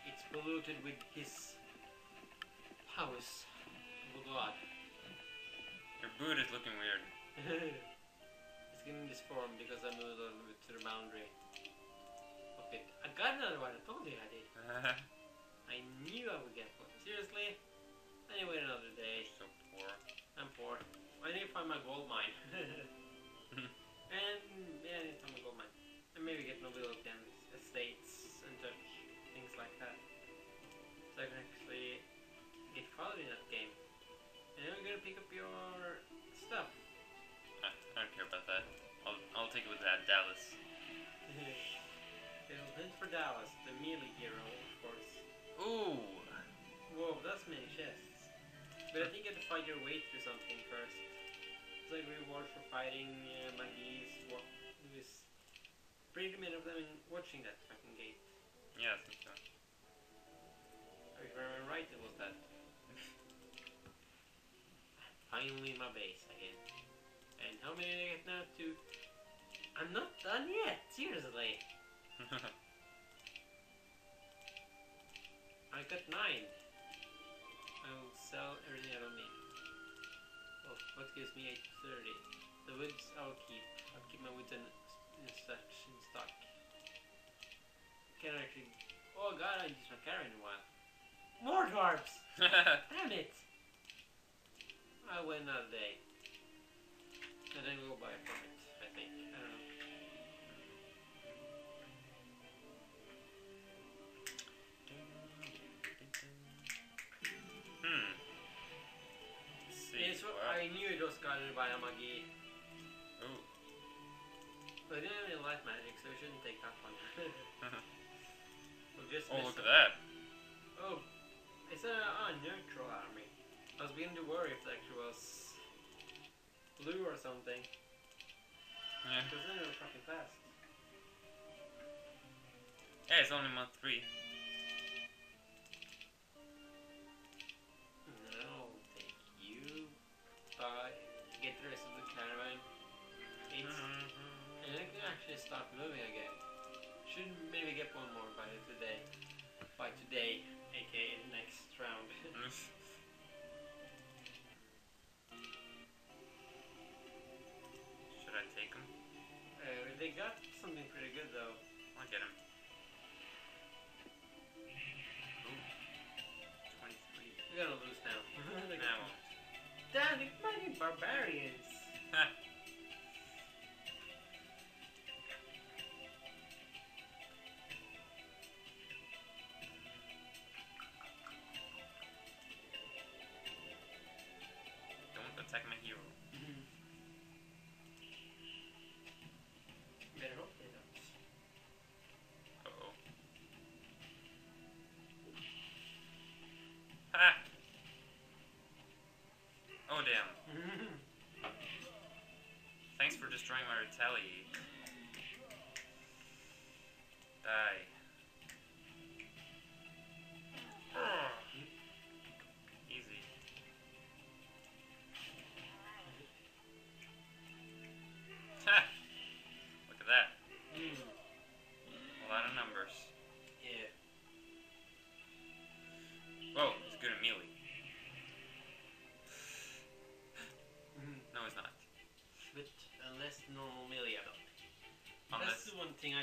It's polluted with his powers Oh god. Your boot is looking weird. it's getting this form because I moved a little bit to the boundary of it. I got another one, I told you I did. I knew I would get one. Seriously? Anyway, another day. so poor. I'm poor. I need to find my gold mine. and yeah, I need to find my gold mine. And maybe get nobility and estates and such things like that. So I can actually get farther in that game. And then we're gonna pick up your stuff. I, I don't care about that. I'll, I'll take it with that Dallas. It'll hunt for Dallas, the melee hero, of course. Ooh. Whoa, that's many chests. But I think you have to fight your way through something first. It's like reward for fighting uh? There's pretty many of them in watching that fucking gate. Yeah, I think so. If I remember right, it was that. Finally, my base again. And how many did I get now? Two. I'm not done yet. Seriously. I got nine. I will sell everything I don't need. Well, oh, what gives me 830? The woods I'll keep. I'll keep my woods in, in such in stock. Can I actually. Oh god, I just not carry in a while. More dwarfs! Damn it! I win another day. And then we'll buy from it, I think. I don't know. hmm. Let's see. It's what? I knew it was guarded by Amagi. But I didn't have any light magic, so we shouldn't take that one. we'll just oh, look it. at that. Oh, it's a uh, neutral army. I was beginning to worry if it actually was blue or something. Yeah. Because then they were fucking fast. Yeah, it's only month three. And I'll you. Bye. Get the rest of the caravan. It's, Mm-hmm. And I can actually start moving again. Should maybe get one more by today. By today, aka next round. Should I take them? Uh, they got something pretty good though. I'll get them. We gotta lose now. now. Damn, you bloody barbarians! Destroying my retaliate. Die.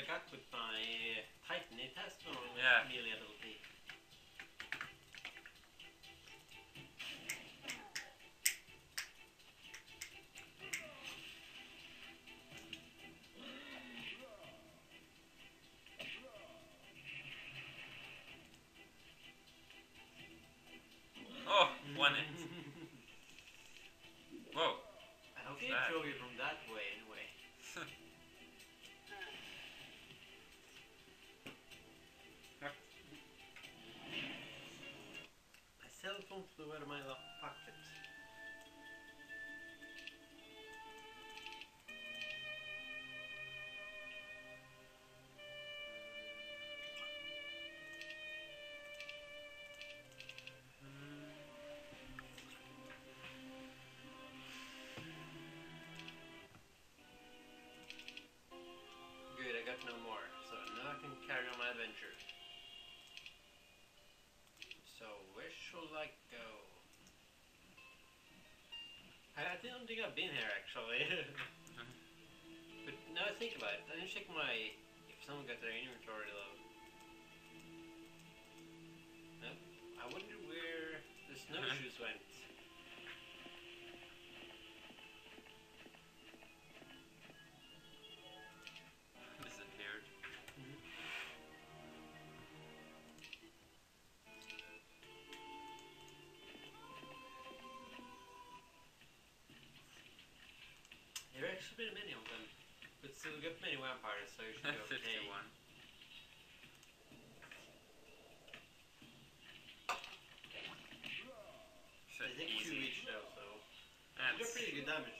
Got with my Flew out my. Good, I got no more. So now I can carry on my adventure. So I go? I, I don't think I've been here actually. but now I think about it, I didn't check my if someone got their inventory low. No, I wonder where the snowshoes went. Been many of them, but still got many vampires, so you should be okay. 51. Shit, They take two each though, so That's, pretty good damage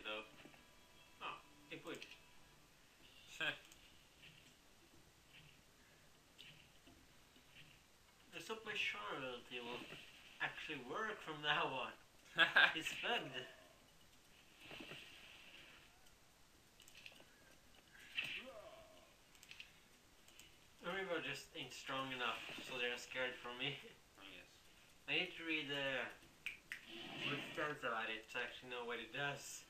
you though. Oh, it would. Let's hope my ability will actually work from now on. It's bugged. I just ain't strong enough, so they're scared from me. Oh, yes. I need to read uh, the good sense about it to actually know what it does.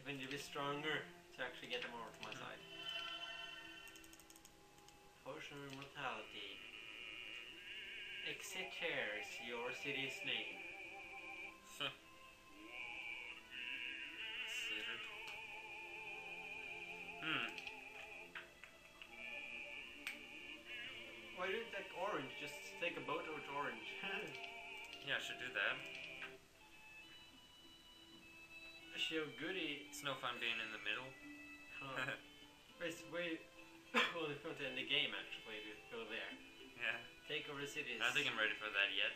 Even to be stronger to actually get them over to my side. Potion of Immortality. Exeter is your city's name. Considered. Hmm. Why you take Orange? Just take a boat over to Orange. Yeah, I should do that. Goody. It's no fun being in the middle. It's way only fun to end the game actually to go there. yeah. Take over the cities. I don't think I'm ready for that yet.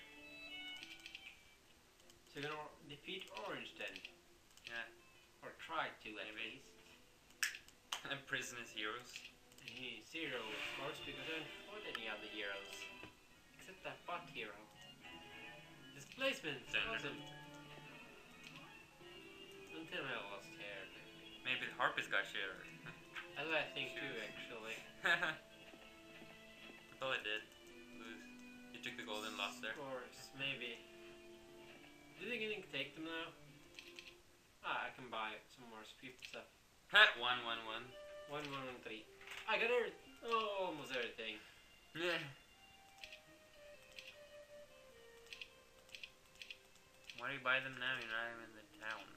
So you're gonna defeat Orange then? Yeah. Or try to at Maybe. least. Imprison his heroes. And he zero, of course, because I don't fought any other heroes. Except that bot hero. Displacement! Awesome. Tell I lost hair. Maybe the harpist got shared. That's what I think too, actually. I thought it did. Lose. You took the golden lost there. Of course, maybe. Do you think you can take them now? Ah, I can buy some more speed stuff. one, one, one. One, one, one, three. I got every- oh, almost everything. Yeah. Why do you buy them now? You're not even in the town.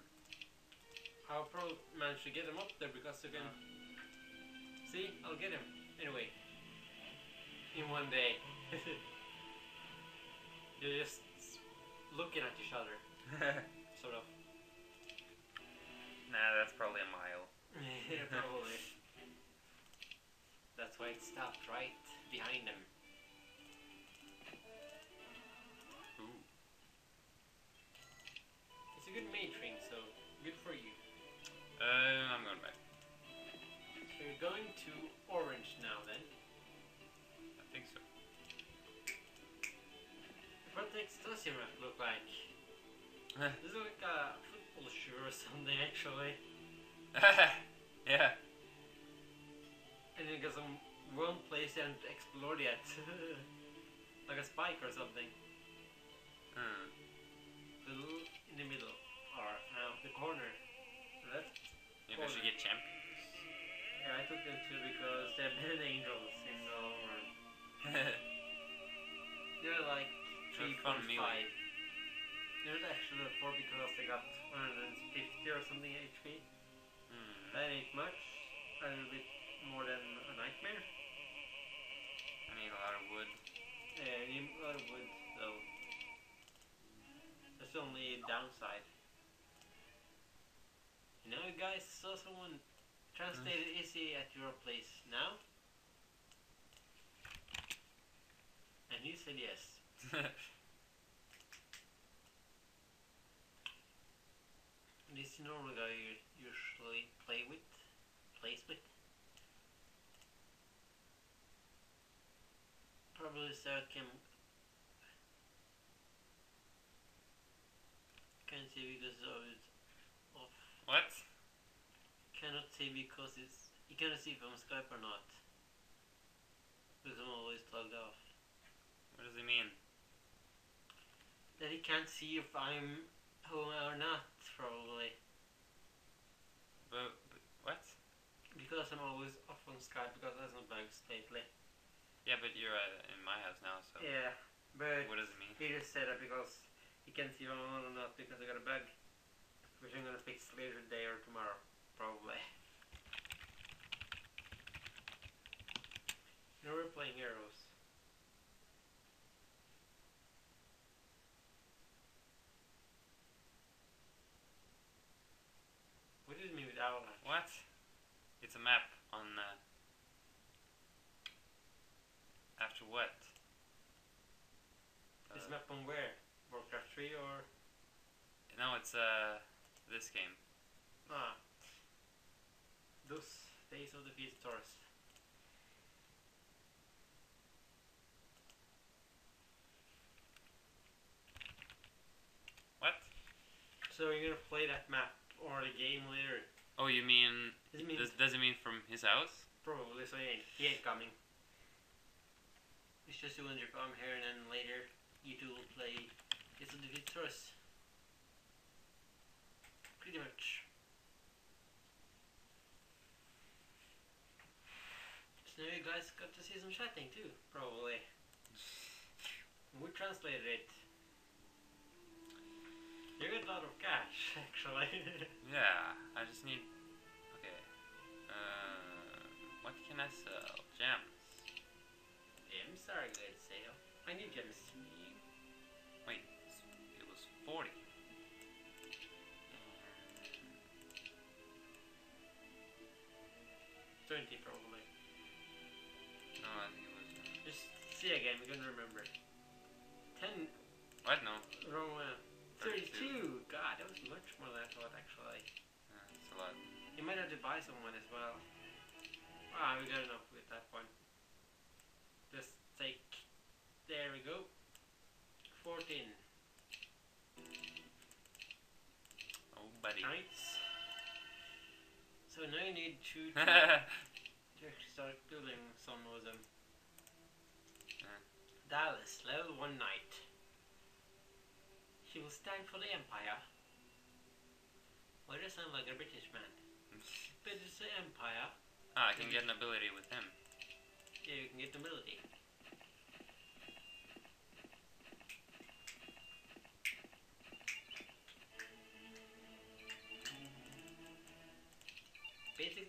I'll probably manage to get him up there because you can. See, I'll get him anyway. In one day. You're just looking at each other, sort of. nah, that's probably a mile. yeah, probably. That's why it stopped right behind him. Ooh. It's a good mage ring, Uh, I'm going back. So you're going to orange now then. I think so. What does your map look like? This is like a football shoe or something actually. yeah. And then got some one place and explored yet. like a spike or something. Hmm. Little in the middle. Or uh, the corner. Maybe should get champions. Yeah, I took them too because they're better than angels in the long run. They're like They're 3.5. melee. They're actually 4 because they got 150 or something HP. hmm. That ain't much. A little bit more than a nightmare. I need a lot of wood. Yeah, I need a lot of wood though. That's the only downside. You guys saw someone translated mm. easy at your place now? And he said yes. This is normal guy you usually play with, plays with. Probably Sarah can can't see because of. What? Cannot see because it's you cannot see if I'm Skype or not. Because I'm always logged off. What does he mean? That he can't see if I'm home or not, probably. But, but what? Because I'm always off on Skype because there's no bugs lately. Yeah, but you're uh, in my house now, so Yeah, but what does it mean? he just said that because he can't see if I'm on or not because I got a bug. Which I'm gonna fix later today or tomorrow, probably. Now we're playing Heroes. What does it mean with Avalanche? What? It's a map on. Uh, after what? This Uh, map on where? Warcraft 3 or? No, it's uh this game. Ah. Those Days of the Stars. What? So you're gonna play that map or the game later? Oh, you mean? Does it mean Does, does it mean from his house? probably so he ain't, he ain't coming. It's just you and your come here and then later you two will play Days of the Stars. Pretty much. So now you guys got to see some chatting too, probably. We translated it. You got a lot of cash, actually. Yeah, I just need. Okay. Uh, what can I sell? Gems. Gems are a good sale. I need gems. Wait, it was forty. Twenty probably. No, I think it was. Uh, Just see again, we're gonna remember. Ten what? No. wrong one. 32. God, that was much more than I thought, actually. Yeah, it's a lot. You might have to buy someone as well. Ah, we got enough with that one. Just take. There we go. 14. Oh, buddy. Nice. So now you need to, to, to start building some of them. Dallas, level 1 knight. She will stand for the Empire. Why does it sound like a British man? But it's the Empire. ah, I can get an ability with him. Yeah, you can get nobility. Basic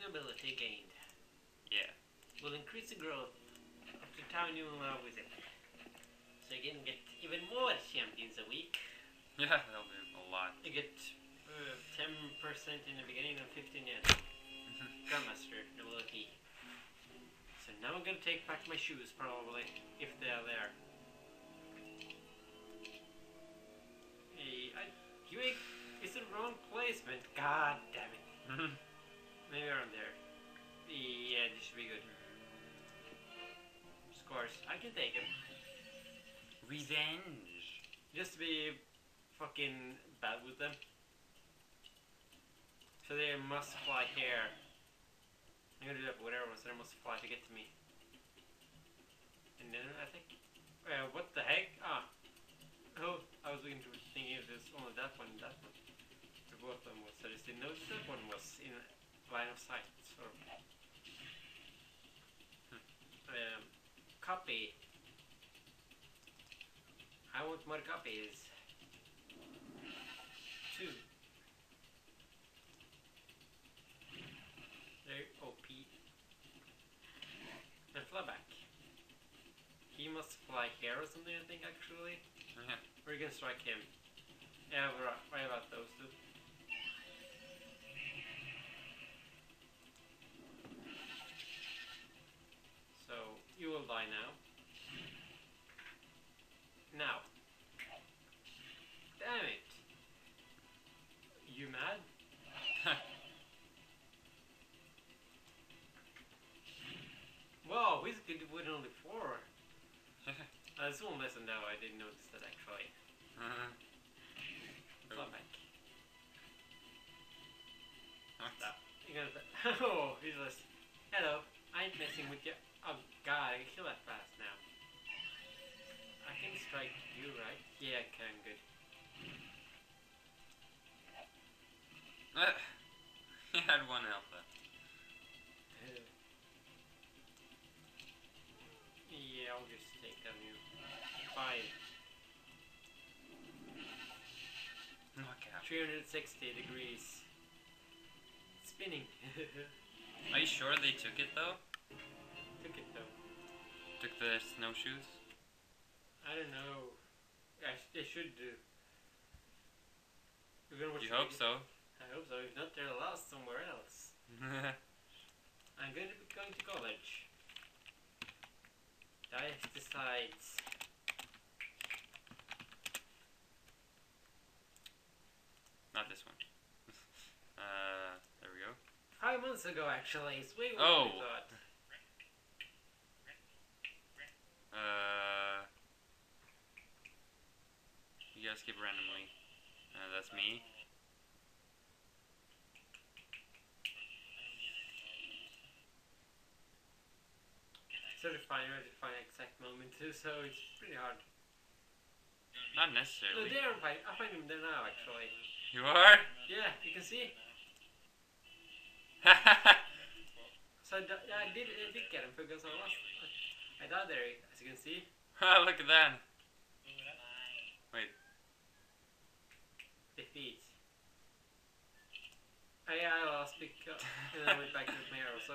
nobility gained. Yeah. Will increase the growth of the town you allow visit. So you can get even more champions a week. Yeah, that'll do a lot. You get uh, 10% in the beginning and 15 in Grandmaster nobility. So now I'm gonna take back my shoes probably, if they are there. Hey, I, you ain't, it's the wrong placement. God damn it. Maybe around there. Yeah, this should be good. Scores. I can take him. Revenge. Just to be fucking bad with them. So they must fly here. I'm gonna do that with whatever, so they must fly to get to me. And then I think. Uh, what the heck? Ah. Oh, I was looking to thinking if there's only that one and that one. Both of them was. I just didn't notice that one was in line of sight. So. Um, copy. I want more copies. Two. There, OP. And fly back. He must fly here or something, I think, actually. Yeah. We're gonna strike him. Yeah, we're right, right about those two. You will die now. Now. Damn it. You mad? Wow, he's good with only four. It's one lesson now, I didn't notice that actually. Uh-huh. Fly back. what? You're gonna oh, he's just, hello, I ain't messing with you. Oh god, I can kill that fast now. I can strike you, right? Yeah, I can, good. Uh, he had one health left. yeah, I'll just take down you. Five. Knockout. 360 degrees. Spinning. Are you sure they took it though? Took. The snowshoes? I don't know. I sh- they should do. We're gonna watch You hope so. I hope so. If not, they're lost somewhere else. I'm going to be going to college. Dice decides. Not this one. Uh, there we go. Five months ago, actually. It's way more Oh. than we thought. Uh, you guys skip randomly. Uh, that's me. Sort of find hard to find exact moment too, so it's pretty hard. Not No, necessarily. there I'm find, I find him there now, actually. You are? Yeah, you can see. So I, di- yeah, I did, I did get him because I lost. I died there, as you can see. Look at that. Wait. Defeat. I, I lost because, and then I went back to the arrow, so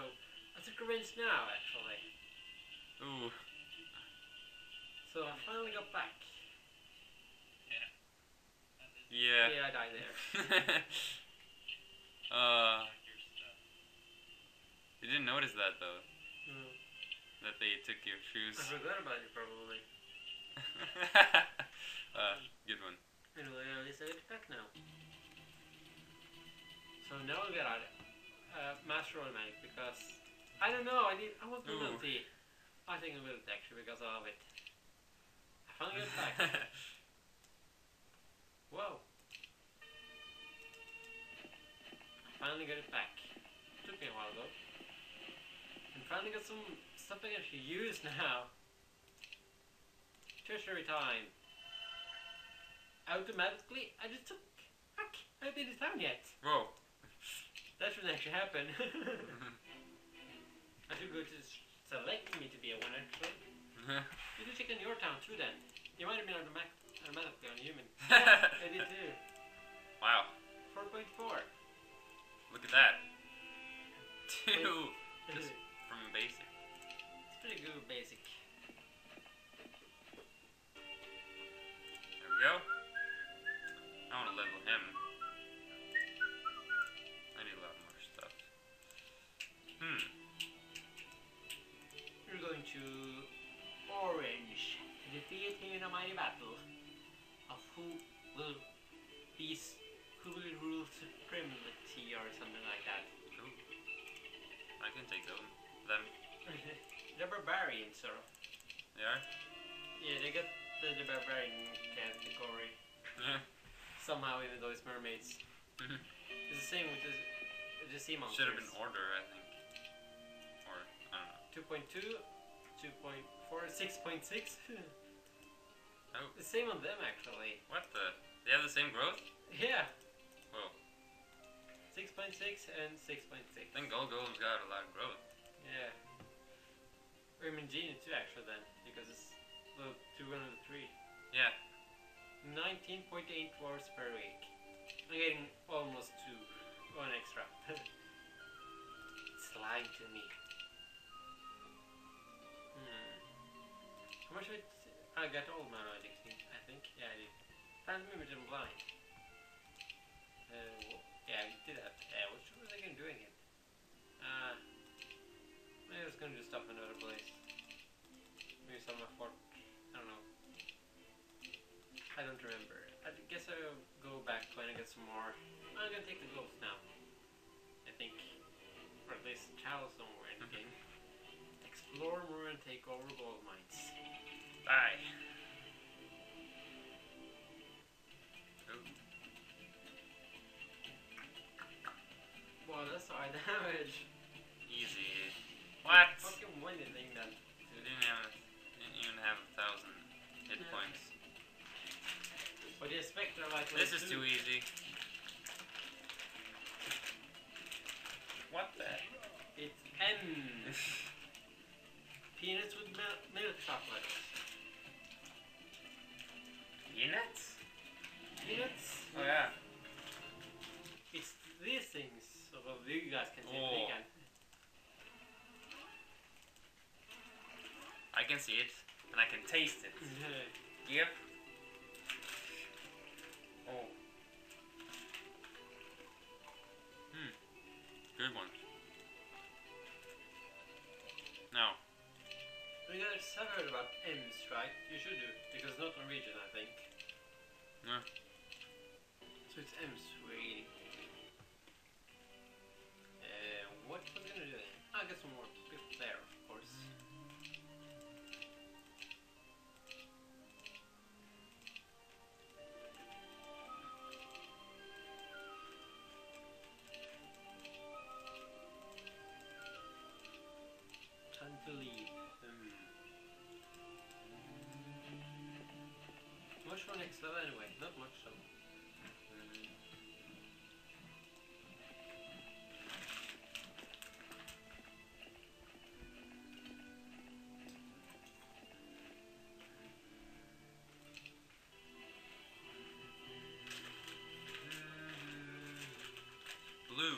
I took revenge now, actually. Ooh. So I finally got back. Yeah. Yeah, I died there. uh. You didn't notice that though. Mm. That they took your shoes. I forgot about it, probably. uh, good one. Anyway, at least I get it back now. So now we got a uh, master automatic because I don't know. I need. I want Ooh. penalty. I think I will actually because of it. I finally got it back. Whoa. I finally got it back. Took me a while though. And finally got some stuff I should use now. Tertiary time. Automatically, I just took. Fuck, I haven't been to town yet. Whoa. That shouldn't actually happen. I should go to select me to be a one actually. You can check in your town too then. You might have been automatic, automatically on human. I did too. wow. 4.4. Look at that. Two. Just from basic. Pretty good basic. There we go. I want to level him. I need a lot more stuff. Hmm. You're going to Orange to defeat him in a mighty battle of who will be who will rule supremacy or something like that. Ooh. I can take them. Them. the barbarian sort of. They are? Yeah, they got the, the barbarian category Yeah. somehow, even though it's mermaids. Mhm. It's the same with the, the sea monsters. Should have been order, I think. Or, I don't know. 2.2, 2.4, 6.6. Oh. The same on them actually. What the? They have the same growth? Yeah. Whoa. 6.6 and 6.6. I think Gold Golem's got a lot of growth. Yeah. Ermingina too actually then, because it's the 203. Yeah. 19.8 words per week. I'm getting almost two, one extra. it's lying to me. Hmm. How much I, I got all my magic things, I think. Yeah, I did. Transmuted and blind. Uh, wh- yeah, I did that. Yeah, what was I gonna do again? Uh, maybe I was gonna do stuff in another place. Of fort. I don't know. I don't remember. I guess I'll go back when I get some more. I'm gonna take the gloves now. I think. Or at least travel somewhere in the game. Explore more and take over gold mines. Bye. Wow, that's high damage. Easy. What? Fucking winning thing Spectre like This is too easy. What the? It's M. Peanuts with mil- milk chocolate. Peanuts? Peanuts? Oh yeah. It's these things. So you guys can see Oh. they can. I can see it, and I can taste it. Yep. Good one. Now, you guys have heard about M's, right? You should do, because not Norwegian, I think. No. Level anyway, not much so. blue.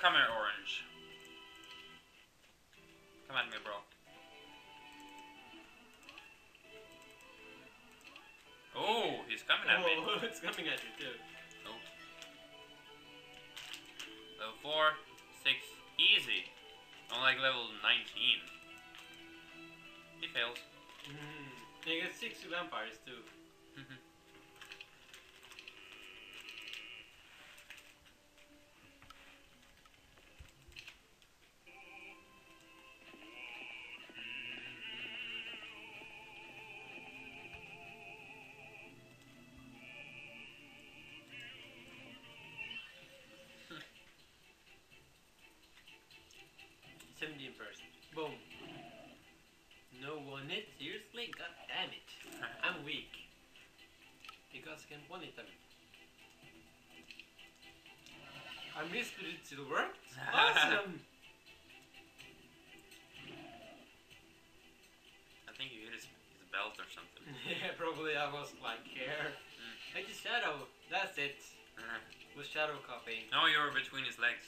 Come here, coming at me. Oh, it's coming at you too. Level 4, 6, easy. I'm like level 19. He fails. Mm. You get six vampires too. Seventeen percent. Boom. No one hit. Seriously? God damn it. I'm weak. Because I can one hit them. I missed it, it still worked. Awesome. I think you hit his, his belt or something. yeah, probably I was like here. Mm. Like the shadow. That's it. Was shadow copying. no, you were between his legs.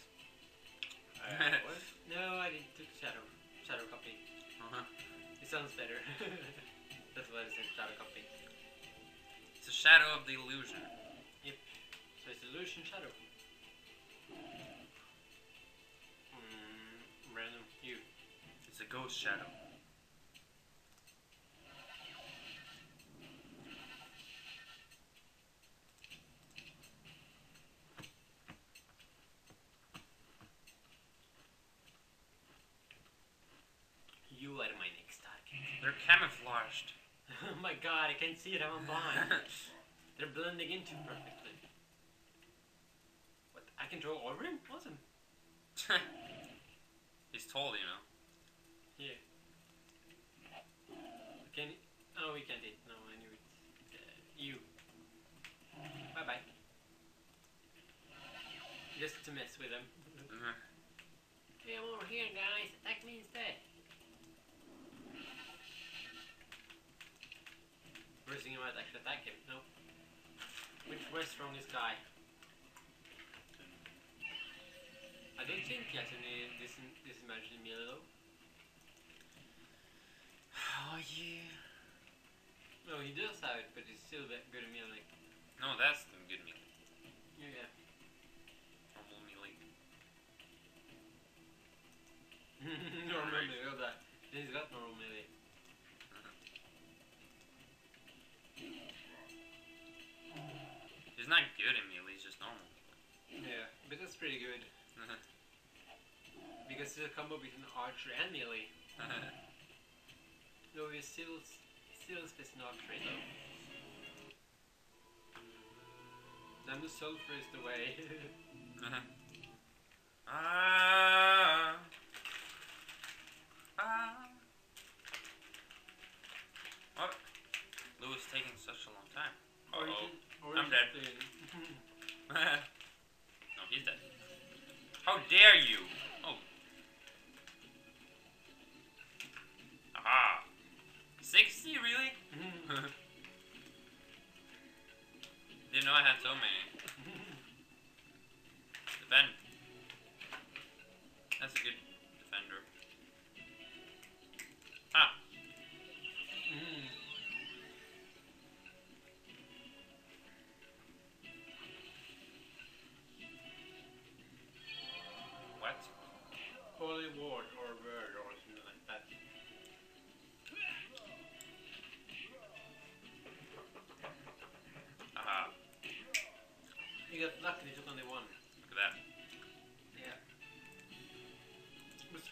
No, I didn't took shadow. Shadow copy. Uh-huh. It sounds better. That's what I said. Shadow copy. It's a shadow of the illusion. Yep. So it's illusion shadow. Mm, random you. It's a ghost shadow. You are my next target. They're camouflaged. oh my god, I can't see it. I'm blind. They're blending in too perfectly. What? I can draw over him? Awesome. He's tall, you know. Yeah. Can oh we can't hit. No, I knew it. Uh, you. Bye bye. Just to mess with them. Mhm. Hey, I'm over here, guys. Attack me instead. First thing I might actually attack him. No. Which was strongest guy? I don't think he has any dis disadvantage in melee though. Oh yeah. No, he does have it, but he's still ve- good at melee. No, that's the good melee. Yeah. Normal melee. normal melee, that. He's got normal melee. He's not good at melee. He's just normal. Yeah, but that's pretty good. Because it's a combo between archer and melee. Though he's still still space an archer though. Then the sulfur is the way. ah. Ah. What? Louis taking such a long time. Uh oh. I'm dead. no, he's dead. How dare you?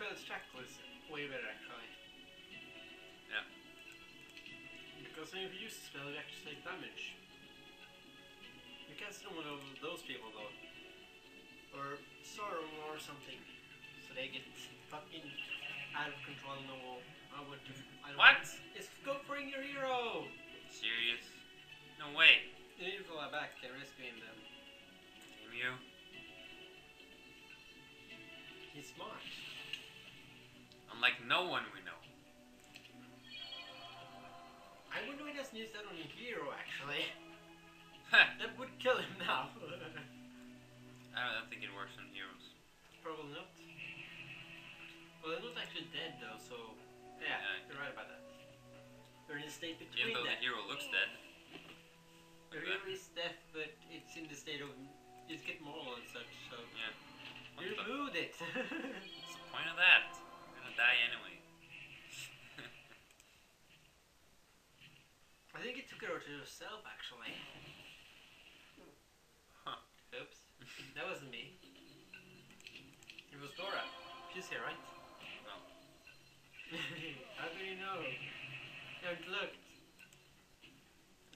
Track was way better actually. Yeah. Because if you use the spell, you actually take damage. You can't still one of those people though. Or sorrow or something. So they get fucking out of control no I to I don't What? It's go for your hero! Serious? No way. You need to fly back and rescuing them. Damn you. He's smart. Unlike no one we know. I wonder why he doesn't use that on a hero actually. That would kill him now. I don't think it works on heroes. Probably not. Well, they're not actually dead though, so yeah, Yeah. you're right about that. They're in a state between Even though the hero looks dead. The hero is death, but it's in the state of it's get moral and such. So Yeah. What you removed it. What's the point of that? Die anyway. her to herself, actually. Huh. Oops. That wasn't me. It was Dora. She's here, right? No. How do you know? You haven't looked.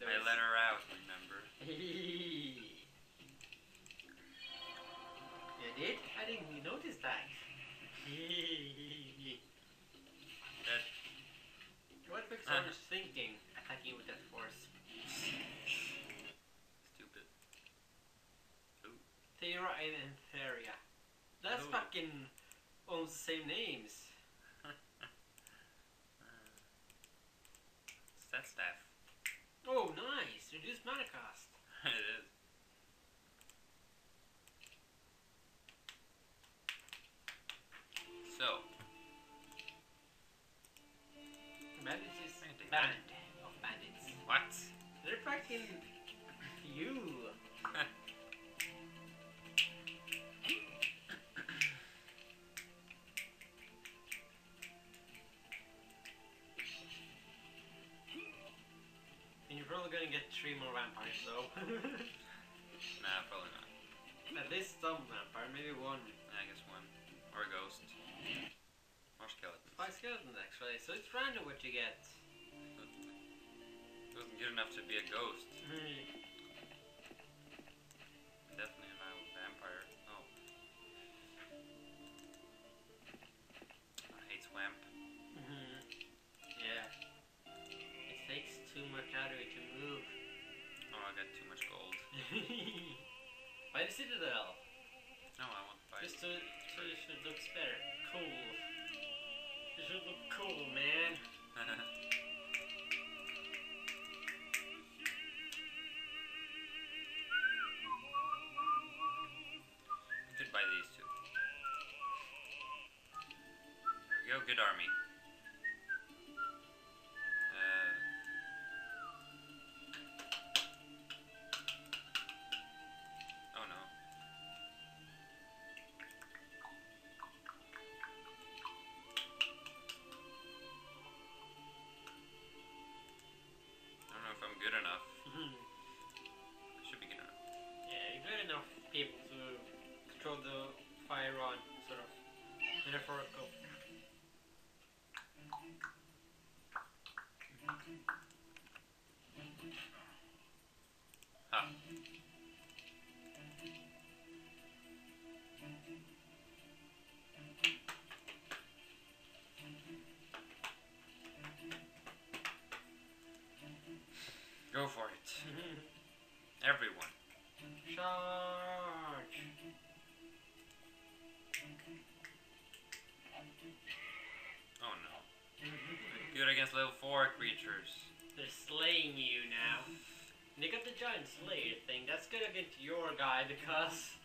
I let her out, remember? you did? I didn't notice that. That Uh. others thinking attacking with that force? stupid. Thera and Antheria. That's Ooh. fucking almost the same names. Stat staff. Oh, nice! Reduced mana cost. it is. So, You're gonna get three more vampires though. Nah, probably not. At least some vampire, maybe one. I guess one. Or a ghost. Or skeleton. Five skeletons actually, so it's random what you get. It wasn't good enough to be a ghost. Hmm. Definitely not a vampire. Oh. I hate swamp. By the citadel. No, I want to. Just so, so it should look better. Cool. It should look cool, man. I could buy these two. There we go, good army. Go for it. Everyone. Charge! Oh no. Good against level 4 creatures. They're slaying you now. And they got the giant slayer thing. That's good against your guy because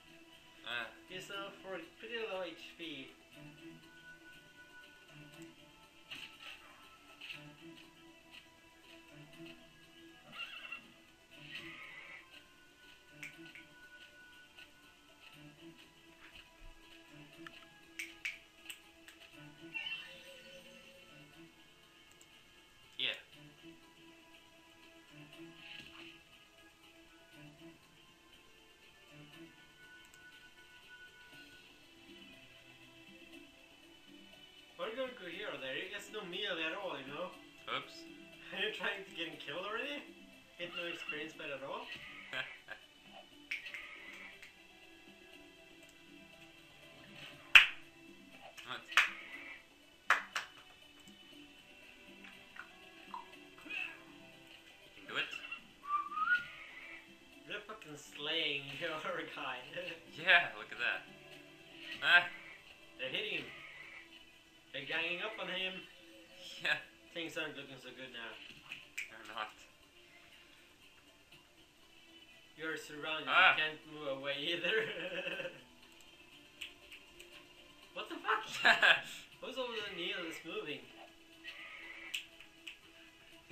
Uh, he's uh, for pretty low HP. No meal at all, you know? Oops. Are you trying to get him killed already? Get no experience by at all? Things aren't so good now. they're not. You're surrounded. Ah. You can't move away either. what the fuck? Who's over the Neil is moving?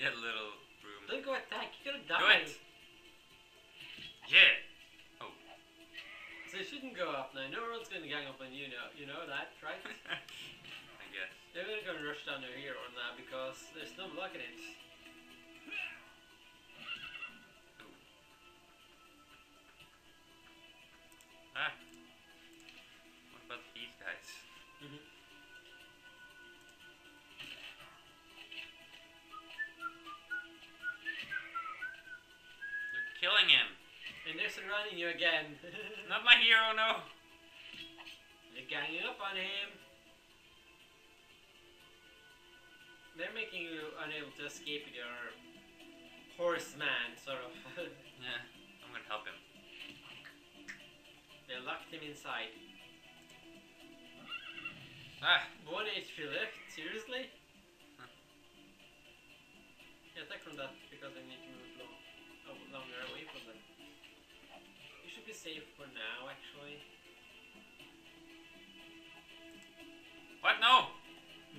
yeah, little room. Don't go attack. You're gonna Do die. it. Yeah. Oh. So you shouldn't go up now. No one's gonna gang up on you now. You know that, right? They're gonna rush down to here now because there's no blocking it. Ah. What about these guys? Mm-hmm. They're killing him. And they're surrounding you again. Not my hero, no. They're ganging up on him. Making you unable to escape with your horseman, sort of. Yeah, I'm gonna help him. they locked him inside. Ah, One HP left, seriously? Huh. Yeah, attack from that because I need to move long, oh, longer away from them. You should be safe for now, actually. what? No!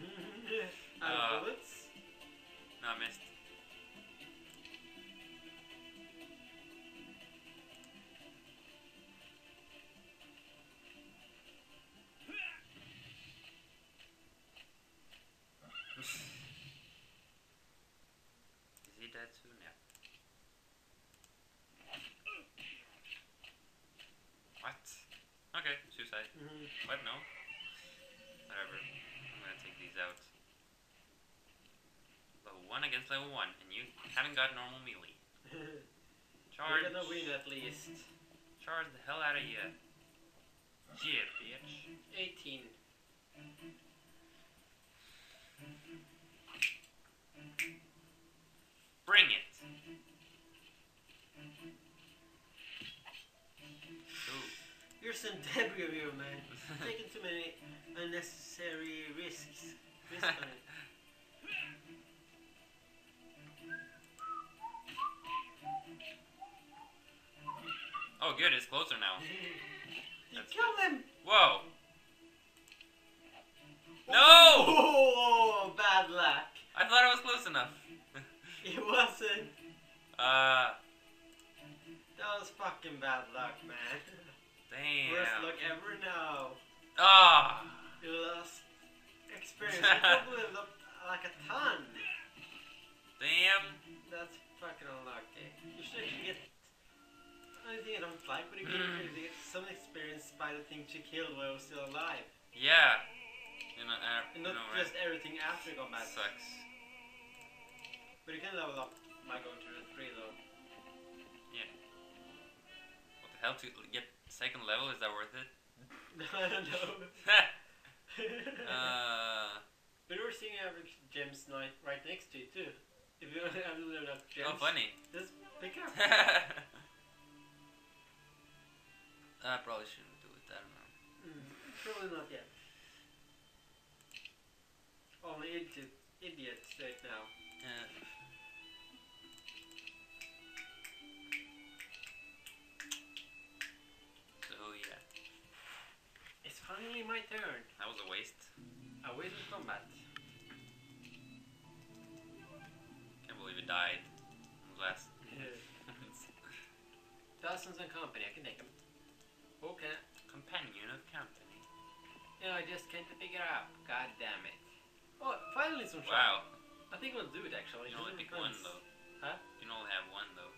Uh. bullets? No, I missed. Is he dead soon? Yeah. What? Okay, suicide. Mhm. What? No? Whatever. I'm gonna take these out. Level 1 level 1, and you haven't got normal melee. Charge. We're gonna win at least. Charge the hell out of you. Yeah, bitch. 18. Bring it. Ooh. You're some debris of man. Taking too many unnecessary risks. Risk oh, good, it's closer now. you That's killed him! Whoa! No! Oh, bad luck. I thought it was close enough. It wasn't. Uh, That was fucking bad luck, man. Damn. Worst luck ever now. Ah! You lost experience. You probably up like a ton. Damn. That's fucking unlucky. You should get. Only thing I don't like with the game Mm. is you get some experience by the things you killed while I was still alive. Yeah. You know, uh, And you not right? just everything after combat. Sucks. But you can level up by going to the 3 though. Yeah. What the hell? To get second level, is that worth it? I don't know. uh, but we're seeing average gems night right next to you too. If you only have to level up gems, oh, funny. just pick up. I probably shouldn't do it. I don't know. Mm, probably not yet. Only idiot, idiots right now. Yeah. So yeah, It's finally my turn. that was a waste. I win combat. Can't believe it died. Last. Dawson's and Company, I can take them. Okay. Companion of company. You know, I just can't figure out. God damn it. Oh, finally some shot. Wow. I think we'll do it actually. You can only pick one though. Huh? You can only have one though.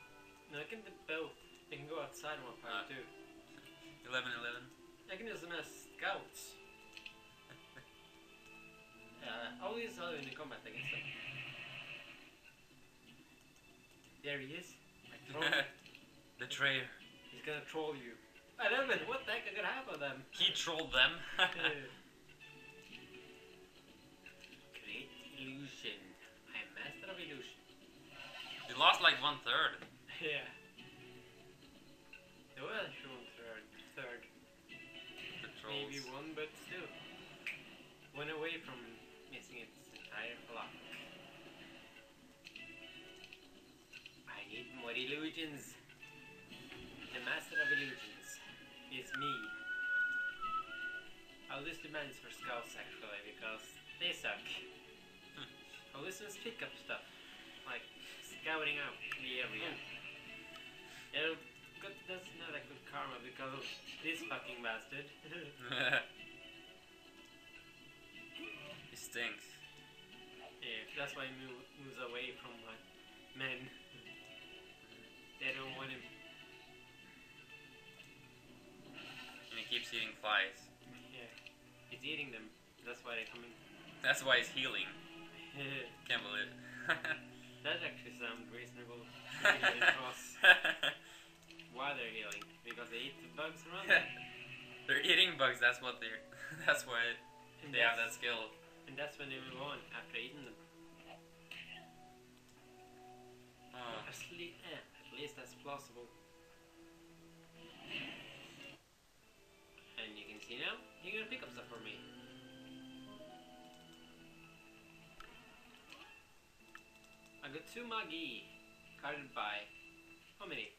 No, I can do both. I can go outside one part Uh. too. 11 11. I can use them as scouts. Uh, I'll use them in the combat against them. There he is. I troll him. Betrayer. He's gonna troll you. I don't know what the heck could happen to them. He trolled them. Great illusion. I'm master of illusion. he lost like one third. Yeah. It was shown third. Third. The trolls. Maybe one, but still. Went away from missing its entire block. I need more illusions. The master of illusions I'll list the bands for scouts actually because they suck. Hmm. I'll list them pick up stuff. Like scouting out the area. It'll good, that's not a good karma because of this fucking bastard. he stinks. yeah, that's why he move, moves away from men. They don't want him. And he keeps eating flies. Eating them. That's why they're coming. That's why he's healing. Can't believe it. that actually sounds reasonable. why they're healing? Because they eat the bugs around them. They're eating bugs. That's what they're. That's why And they have that that's, skill. and that's when they move on after eating them. Oh. Eh, at least that's plausible. You know? you're gonna pick up stuff for me. I got two Magi, guarded by how many?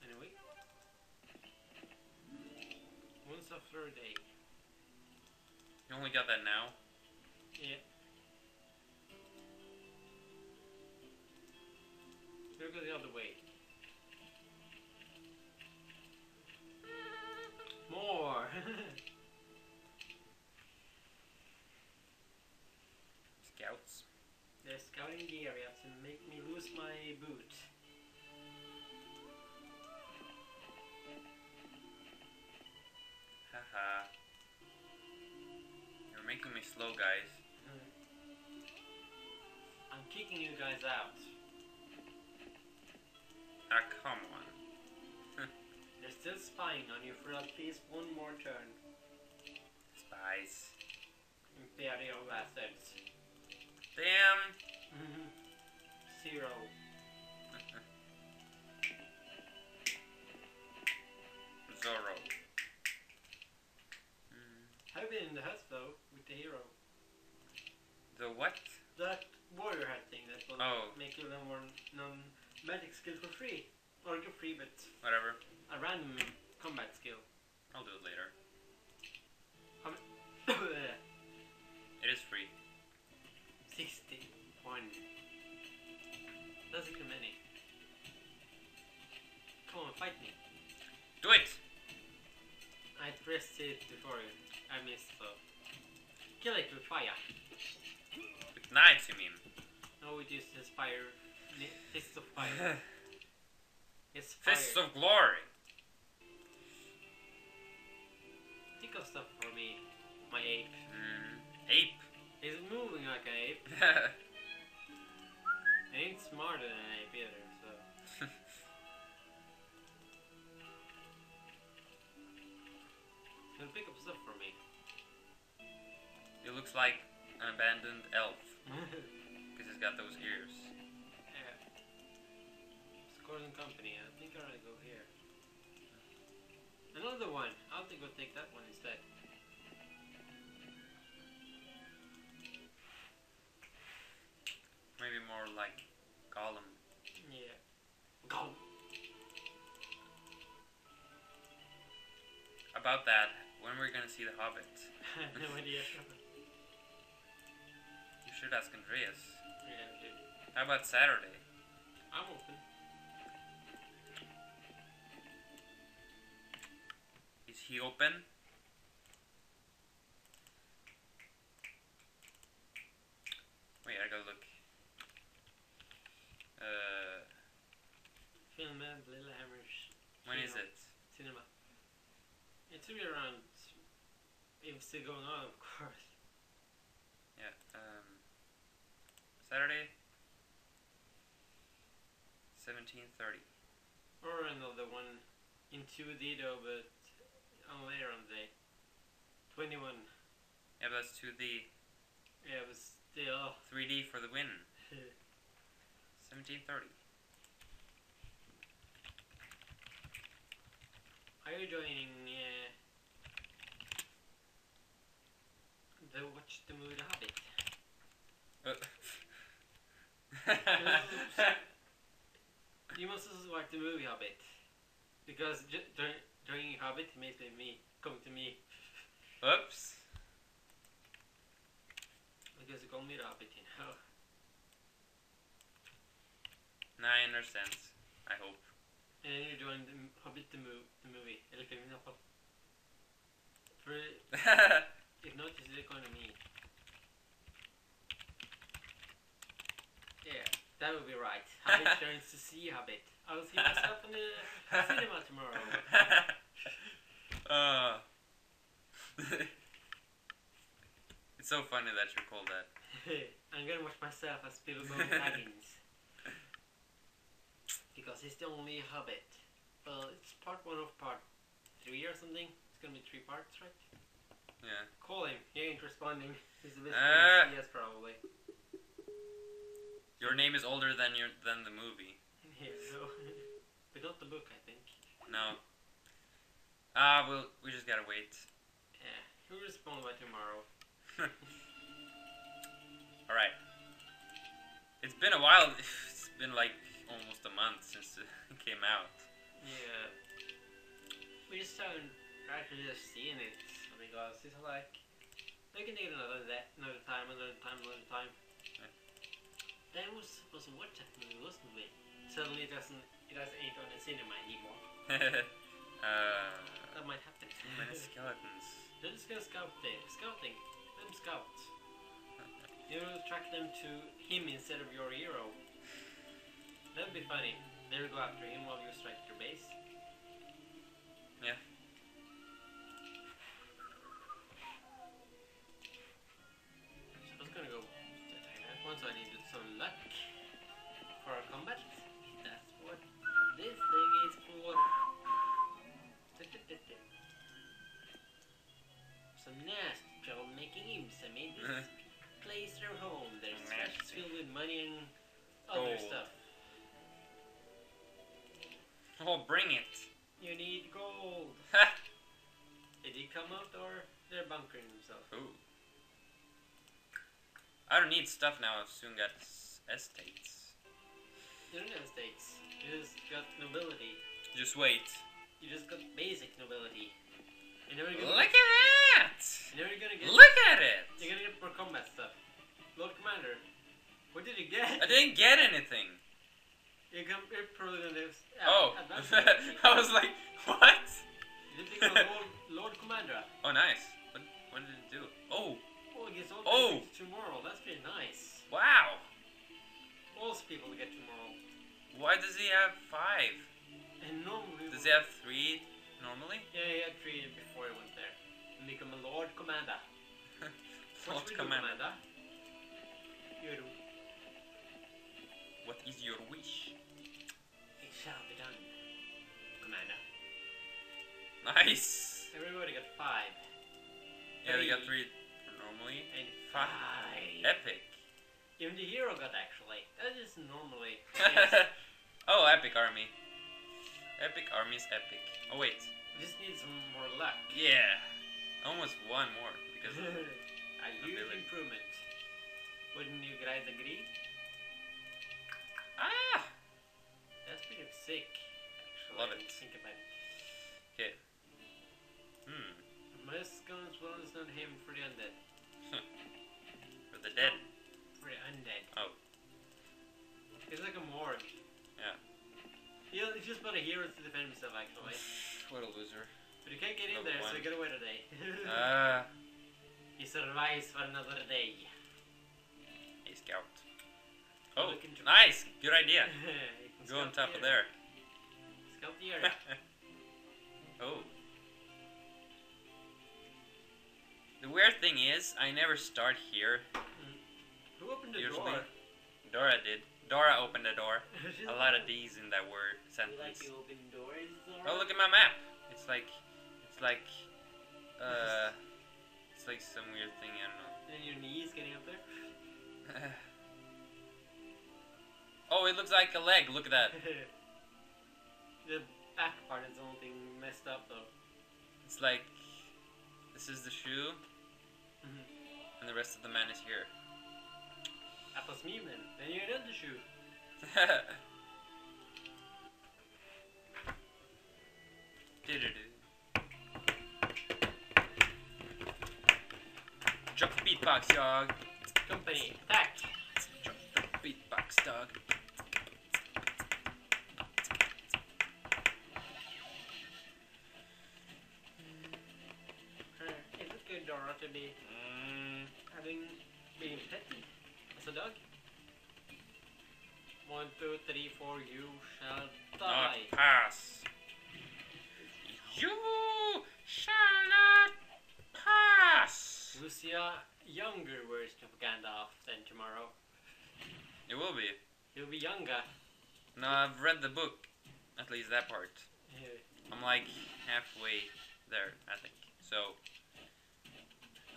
Anyway, one suffer a day. You only got that now. Yeah. We'll go the other way. Scouts. They're scouting the area to make me lose my boot. Haha. You're making me slow, guys. I'm kicking you guys out. Ah, come on. Still spying on you for at least one more turn. Spies. Imperial bastards. Damn. Zero. Zorro. Mm. I've been in the hut though with the hero. The what? That warrior hat thing that will Oh. make you learn more non magic skill for free. Or not free, but Whatever. a random combat skill. I'll do it later. Sixty It is free. one. That's too many. Come on, fight me. Do it! I pressed it before. I missed though. Kill it with fire. With knives, you mean? No, it uses fire. Ni- Fists of fire. It's fire. Fists of glory. Pick up stuff for me, my ape. Mm. Ape. He's moving like an ape. He ain't smarter than an ape either, so. He'll pick up stuff for me. it looks like an abandoned elf. Because he's got those ears. And Company, I think I to go here. Another one! I'll think we'll take that one instead. Maybe more like Gollum. Yeah. Go! About that, when we're gonna see the Hobbit? no idea. You should ask Andreas. yeah. How about Saturday? I'm open. He open? Wait, I gotta look. Uh, Film and Lillehammer's when is it? cinema. It should be around. If it's still going on, of course. Yeah, um, Saturday, seventeen thirty. Or another one in 2D though, but later on the day. 21. Yeah, but that's to the Yeah, but still. 3D for the win. Seventeen thirty. Are you joining uh, the watch the movie The Hobbit? You must also watch the movie Hobbit. Because during, Hobbit, he made me come to me. Oops. Because he called me Hobbit, you know. Now I understand. I hope. And then you join the Hobbit the, mo- the movie. Eller filmen i alla fall. For if not, you should going to me. Yeah, that would be right. Hobbit turns to see Hobbit. I'll see myself in the cinema tomorrow. uh, it's so funny that you called that. I'm gonna watch myself as Bilbo Baggins. because he's the only hobbit. Well, it's part one of part three or something. It's gonna be three parts, right? Yeah. Call him. He ain't responding. He's a bit Ah. yes, probably. Your name is older than your than the movie. Yeah, so. but not the book, I think. No. Ah, we'll we just gotta wait. Yeah, he'll respond by tomorrow. All right. It's been a while. It's been like almost a month since it came out. Yeah. We just haven't actually just seen it because it's like We can do it another day, another time, another time, another time. Yeah. Then was supposed to watch that movie, wasn't we? Suddenly it doesn't it doesn't ain't on the cinema anymore. uh, That might happen. too many skeletons. They're just gonna scout there. Scouting. Them scouts. You will track them to him instead of your hero. That'd be funny. They will go after him while you strike your base. Yeah. I don't need stuff now. I've soon got estates. You don't have states. You just got nobility. Just wait. You just got basic nobility. You're never gonna Look at that! You're never gonna get. Look at it! You're gonna get more combat stuff. Lord Commander, what did you get? I didn't get anything. You're, com- you're probably gonna have. Uh, oh, I was like, what? You did Lord, Lord Commander. Oh, nice. What, what did it do? Oh, Oh, gets all Oh. tomorrow. That's pretty nice. wow. Most people get tomorrow. Why does he have five? And normally. Does he have three normally? Yeah, he had three before he went there. Become a Lord Commander. Lord What should do, Commander. Commander? You do. What is your wish? It shall be done. Commander. Nice. Everybody got five. Yeah, we got Three. Normally. And Five. five. Epic. Even the hero got actually. That is normally. oh, epic army. Epic army is epic. Oh wait. We just need some more luck. Yeah. Almost one more because a huge ability. improvement. Wouldn't you guys agree? ah. That's pretty sick. Actually, Love it. Think about it. Okay. Hmm. Most guns well is not him for the undead. For the dead. For the undead. Oh. He's like a morgue. Yeah. He, he's just about a hero to defend himself actually. What a loser. But you can't get in Level there, so one. you gotta wait a day. Ah. he survives for another day. a scout. Oh, nice. Good idea. Go on top of there. Scout the area. oh. The weird thing is, I never start here. Who opened the Usually. door? Dora did. Dora opened the door. A lot of D's in that word You like sentence. doors? Oh, look at my map. It's like, it's like, uh, it's like some weird thing. I don't know. And your knees getting up there? oh, it looks like a leg. Look at that. the back part is the only thing messed up though. It's like, this is the shoe. And the rest of the man is here. That was me then. Then you're in the shoe. Do-do-do. Drop the beatbox, dog. Company, attack! Drop the beatbox, dog. Is it good, Dora, to be having being as a dog? One, two, three, four, you shall not die. pass. You shall not pass. Lucy see a younger version of Gandalf then tomorrow. It will be. He'll be younger. No, I've read the book, at least that part. Yeah. I'm like halfway there, I think. So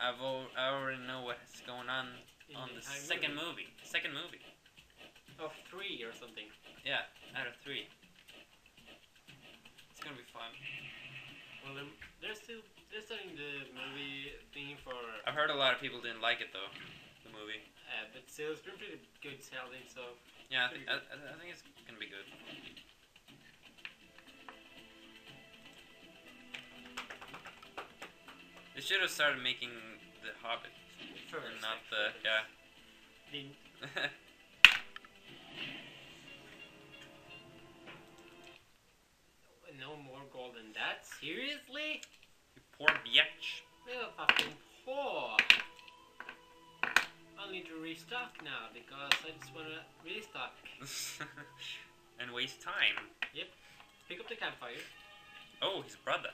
I've al- I already know what's going on in on the entire second movie. movie. Second movie. Of three or something. Yeah, out of three. It's gonna be fun. Well, they're, they're still they're starting the movie thing for, I've heard a lot of people didn't like it though, the movie. uh, but still it's been pretty good selling. So Yeah, I, think I, I I think it's gonna be good. They should have started making the Hobbit, first, and not the yeah. the- no more gold than that. Seriously? you poor bitch. We're fucking poor. I'll need to restock now because I just wanna restock. and waste time. Yep. Pick up the campfire, Oh, his brother.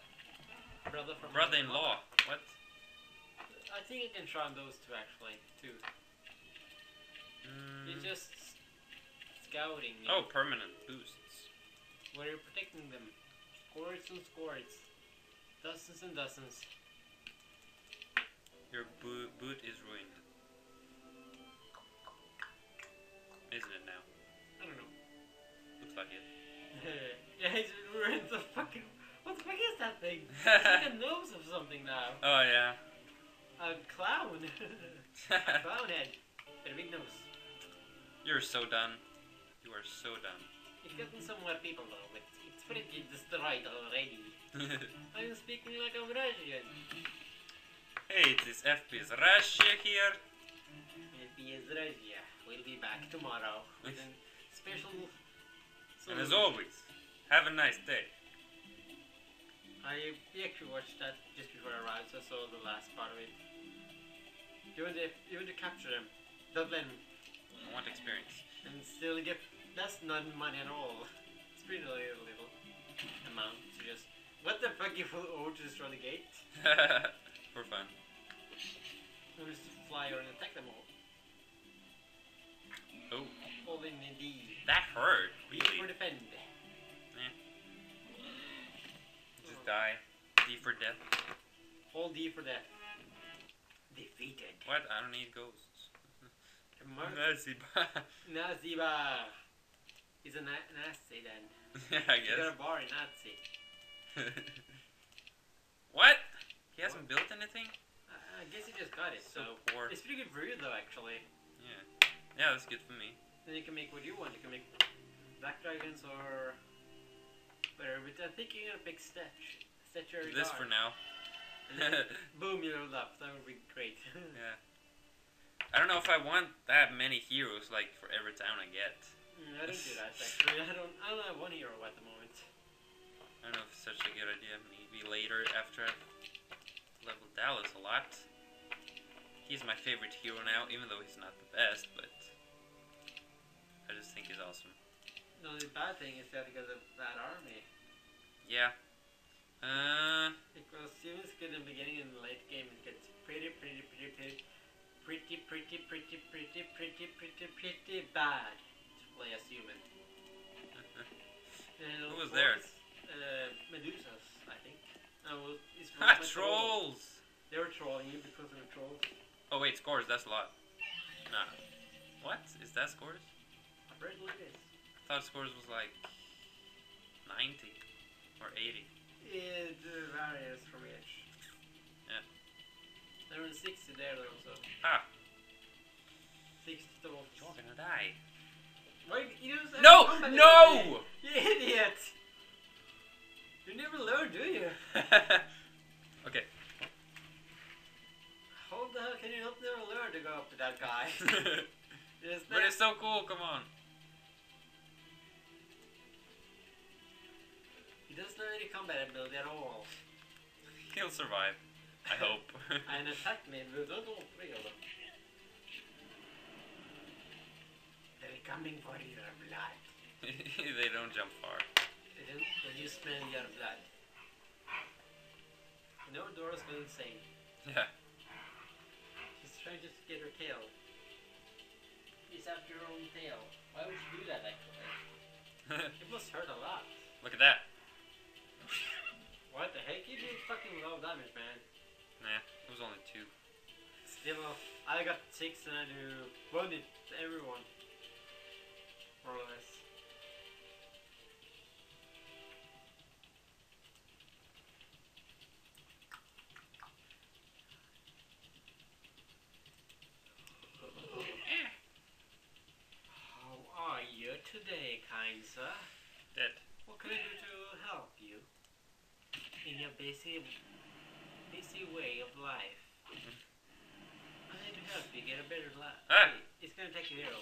brother from Brother-in-law. What? I think you can try on those two actually too. You're Mm. just scouting. Oh, permanent boosts. Where you're protecting them. Scores and scores. Dozens and dozens. Your bo- boot is ruined. Isn't it now? I don't know. Looks like it. yeah, he's ruined the fucking. What the fuck is that thing? It's like a nose of something now. oh yeah. A clown. a clown head. And a big nose. You're so done. You are so done. It's gotten some more people though, but it's pretty destroyed already. I'm speaking like I'm Russian. hey, it is FPS Russia here. FPS Russia. We'll be back tomorrow with a special. And as always, have a nice day. I actually watched that just before I arrived, so I saw the last part of it. You want to, you want to capture them, Dublin, I want experience. and still get that's not money at all. It's pretty little, little amount to just. What the fuck? You full O to destroy the gate? For fun. Or just fly over and attack them all. Oh, All in the D. that hurt. Really. defend. Die. D for death. Hold D for death. Defeated. What? I don't need ghosts. Mark Nazi. Naziba He's a na- Nazi then. yeah, I You got guess. a bar in Nazi. what? He hasn't built anything? I I guess he just got it, So so. poor. It's pretty good for you though, actually. Yeah. Yeah, that's good for me. Then you can make what you want. You can make Black Dragons or whatever. But I think you're gonna pick. Stetch or This for now. Boom, you leveled up. That would be great. Yeah. I don't know if I want that many heroes like for every town I get. Mm, I don't do that actually. I don't. I don't have one hero at the moment. I don't know if it's such a good idea. Maybe later after I've leveled Dallas a lot. He's my favorite hero now, even though he's not the best, but I just think he's awesome. The only bad thing is that because of that army. Yeah. Uh, Because Humans good in the beginning and the late game it gets pretty, pretty, pretty, pretty, pretty, pretty, pretty, pretty, pretty, pretty, pretty bad to play as human. Who was there? Uh, Medusas, I think. Oh, it's ha, trolls! They were trolling you because of the trolls. Oh wait, scores, that's a lot. Nah. What? Is that scores? Is. I thought scores was like 90 or 80. It uh, varies from each. Yeah. There were 60 there though, so. Ah. 60 total. You're gonna die. You don't No! No! You idiot! You never learn, do you? okay. How the hell can you not never learn to go up to that guy? But it's so cool, come on. Doesn't have any combat ability at all. He'll survive. I hope. And attack me with all three of them. They're coming for your blood. they don't jump far. They don't, they you smell your blood. You know Dora's going insane. Yeah. trying to get her tail. It's after her own tail. Why would she do that actually? It must hurt a lot. Look at that. What the heck? You did fucking low damage, man. Nah, it was only two. Still, uh, I got six and I do wounded to everyone. More or less. How are you today, kind sir? Dead. What can I do to help you in your busy, busy way of life? I need to help you get a better life. Ah. It's gonna take a hero.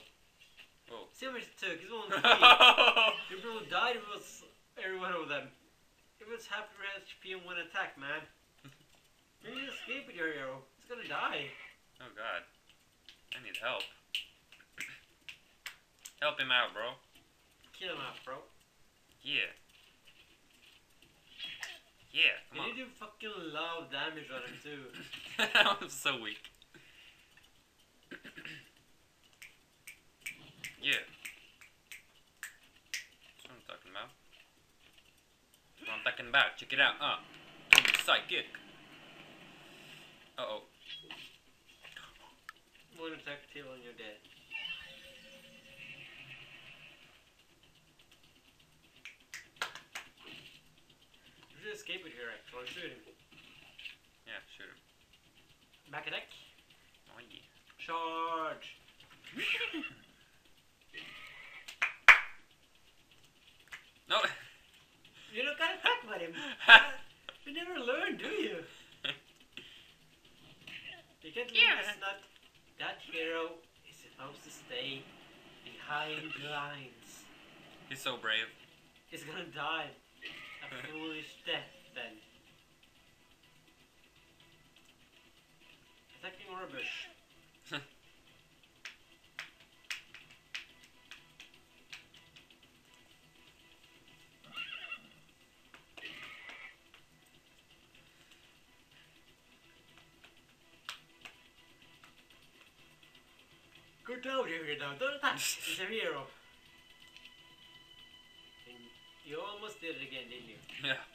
Whoa. Silver took his own three. Your bro died. It was every one of them. It was half your HP in one attack, man. You need to escape with your hero. It's gonna die. oh god. I need help. Help him out, bro. Kill him off, bro. Yeah. Yeah, come And on. you do fucking loud damage on him too. I'm so weak. yeah. That's what I'm talking about. That's what I'm talking about. Check it out. Uh. Psychic. Uh oh. One attack kill and you're dead. You should escape with your actually. Shoot him. Yeah, shoot him. Back attack. Oh yeah. Charge. No. You don't got attack with him. You never learn, do you? You can't learn Yeah. not that hero is supposed to stay behind the lines. He's so brave. He's gonna die foolish death then. Attacking Orbush. Good job, now. Don't attack. He's a hero. Did it again, didn't you? Yeah.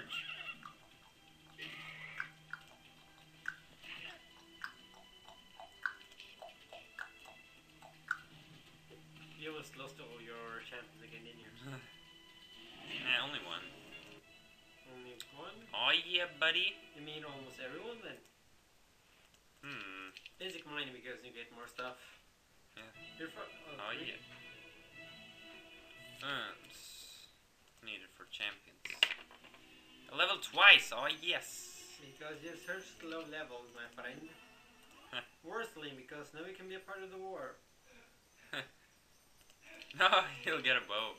Charge. You almost lost all your champions again, didn't you? Nah, only one. Only one? Oh yeah, buddy. Oh yes. Because you've searched low levels, my friend. Worstly, because now we can be a part of the war. No, he'll get a bow.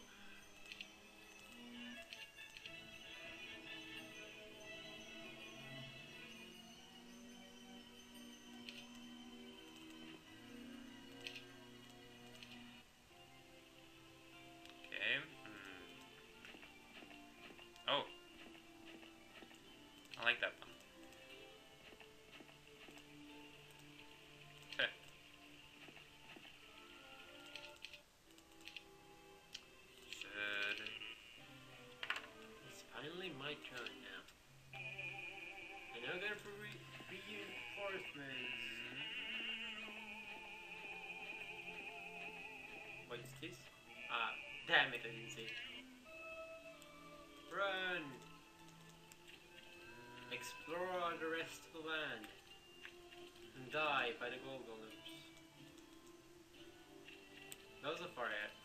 What is this? Ah, damn it, I didn't see. Run! Explore the rest of the land. And die by the gold golems. Those are far out,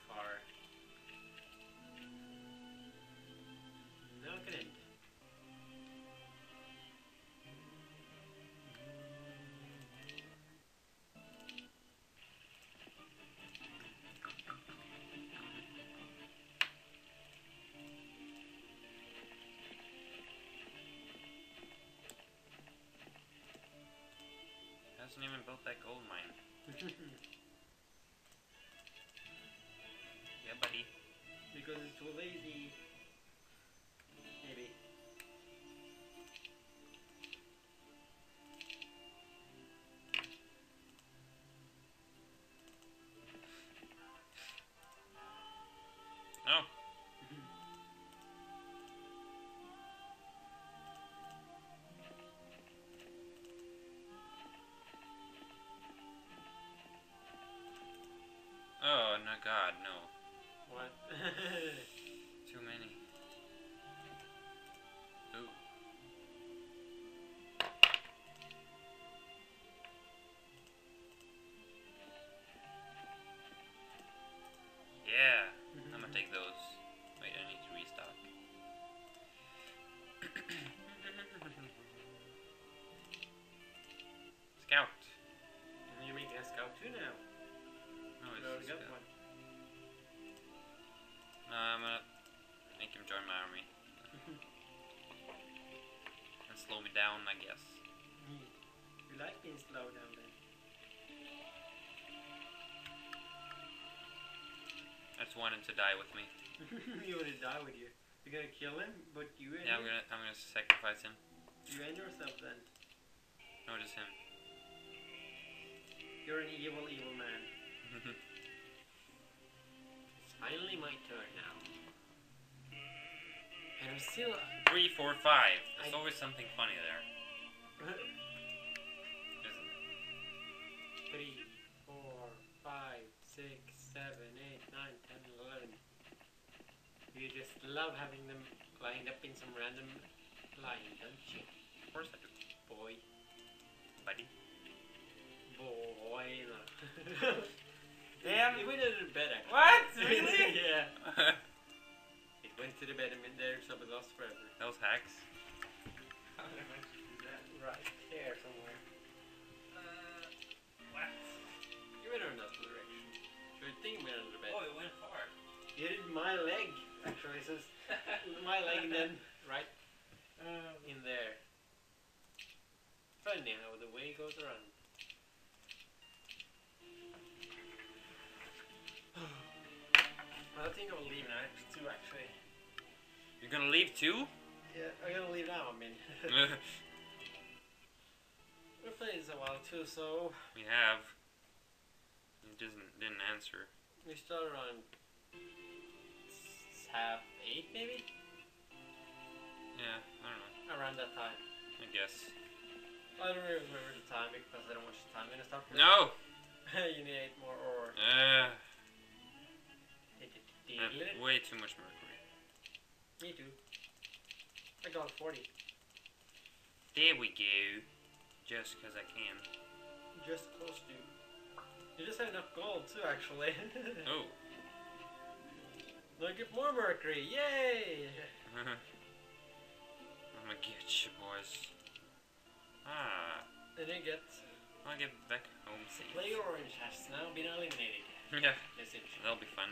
Hasn't even built that gold mine. Yeah, buddy. because it's too lazy. God, no. What? down, I guess. Hmm. You like being slow down then? I just want him to die with me. you want to die with you. You're gonna kill him, but you and Yeah, I'm gonna I'm gonna sacrifice him. you and yourself then. No, just him. You're an evil, evil man. It's finally my turn now. And I'm still. Three, four, five. There's I- always something funny there. Isn't it? Three, four, five, six, seven, eight, nine, ten, eleven. You just love having them lined up in some random line, don't you? Of course I do, Boy. buddy. Boy. Damn. It went to the bed actually. What? Really? yeah. Those It went to the bed and been there, so it lost forever. Those hacks. How did I manage to do that? Right there somewhere. Uh, what? You went in another direction. Your thing went under the bed. Oh, it went far. You did my leg, actually. So it's my leg and then right in there. Funny how the way goes around. I think I'll leave now too, actually. You're gonna leave too? Yeah, I'm gonna leave now. I mean, we've played this a while too, so we have. He doesn't didn't answer. we started around s- half eight, maybe Yeah, I don't know. around that time. I guess. I don't really remember the time because I don't watch the time. I'm gonna start. No. you need eight more ore. Uh, Me I have way too much mercury. Too. I got 40. There we go. Just 'cause I can. Just close to. You just had enough gold too, actually. Oh. Now get more mercury! Yay! I'm gonna get you, boys. Ah, And you get. I'll get back home safe. Player Orange has now been eliminated. Yeah, that'll be fun.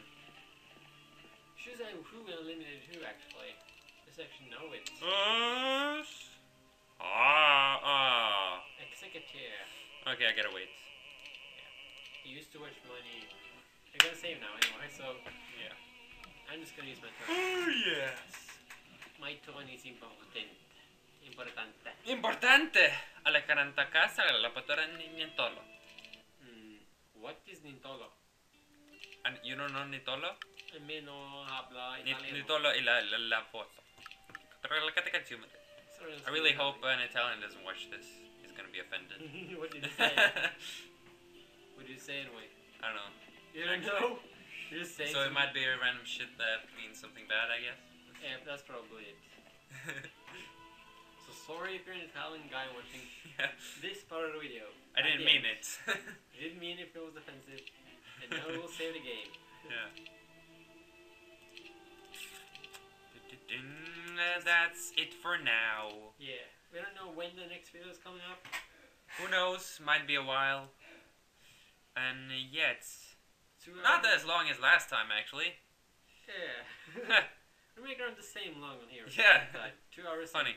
Should say who eliminated who, actually. Let's actually know it. Us. Ah, ah. Executive. Okay, I gotta wait. You used too much money. You're gonna save now anyway, so. Yeah. I'm just gonna use my turn. Oh yes. My turn is important. Importante. Importante. Alla 40 casa la patora Nintolo. Hmm. What is Nintolo? And you don't know Nintolo? Me no habla Ni- italiano. Nintolo è la, la, la foto. Sorry, I really hope an Italian doesn't watch this. He's gonna be offended. what did you say? what did you say anyway? I don't know. You don't know? You're just saying So it might be a random shit that means something bad, I guess. Yeah, that's probably it. So sorry if you're an Italian guy watching yeah. this part of the video. I didn't mean end. it. I didn't mean if it was offensive. And now we'll save the game. yeah. That's it for now. Yeah. We don't know when the next video is coming up. Who knows? Might be a while. And uh, yeah, it's Two not as long as last time actually. Yeah. we make around the same long on here. Yeah. Two hours. Funny.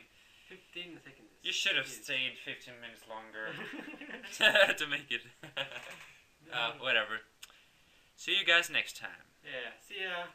Fifteen seconds. You should have stayed 15 minutes longer to make it. uh, whatever. See you guys next time. Yeah. See ya.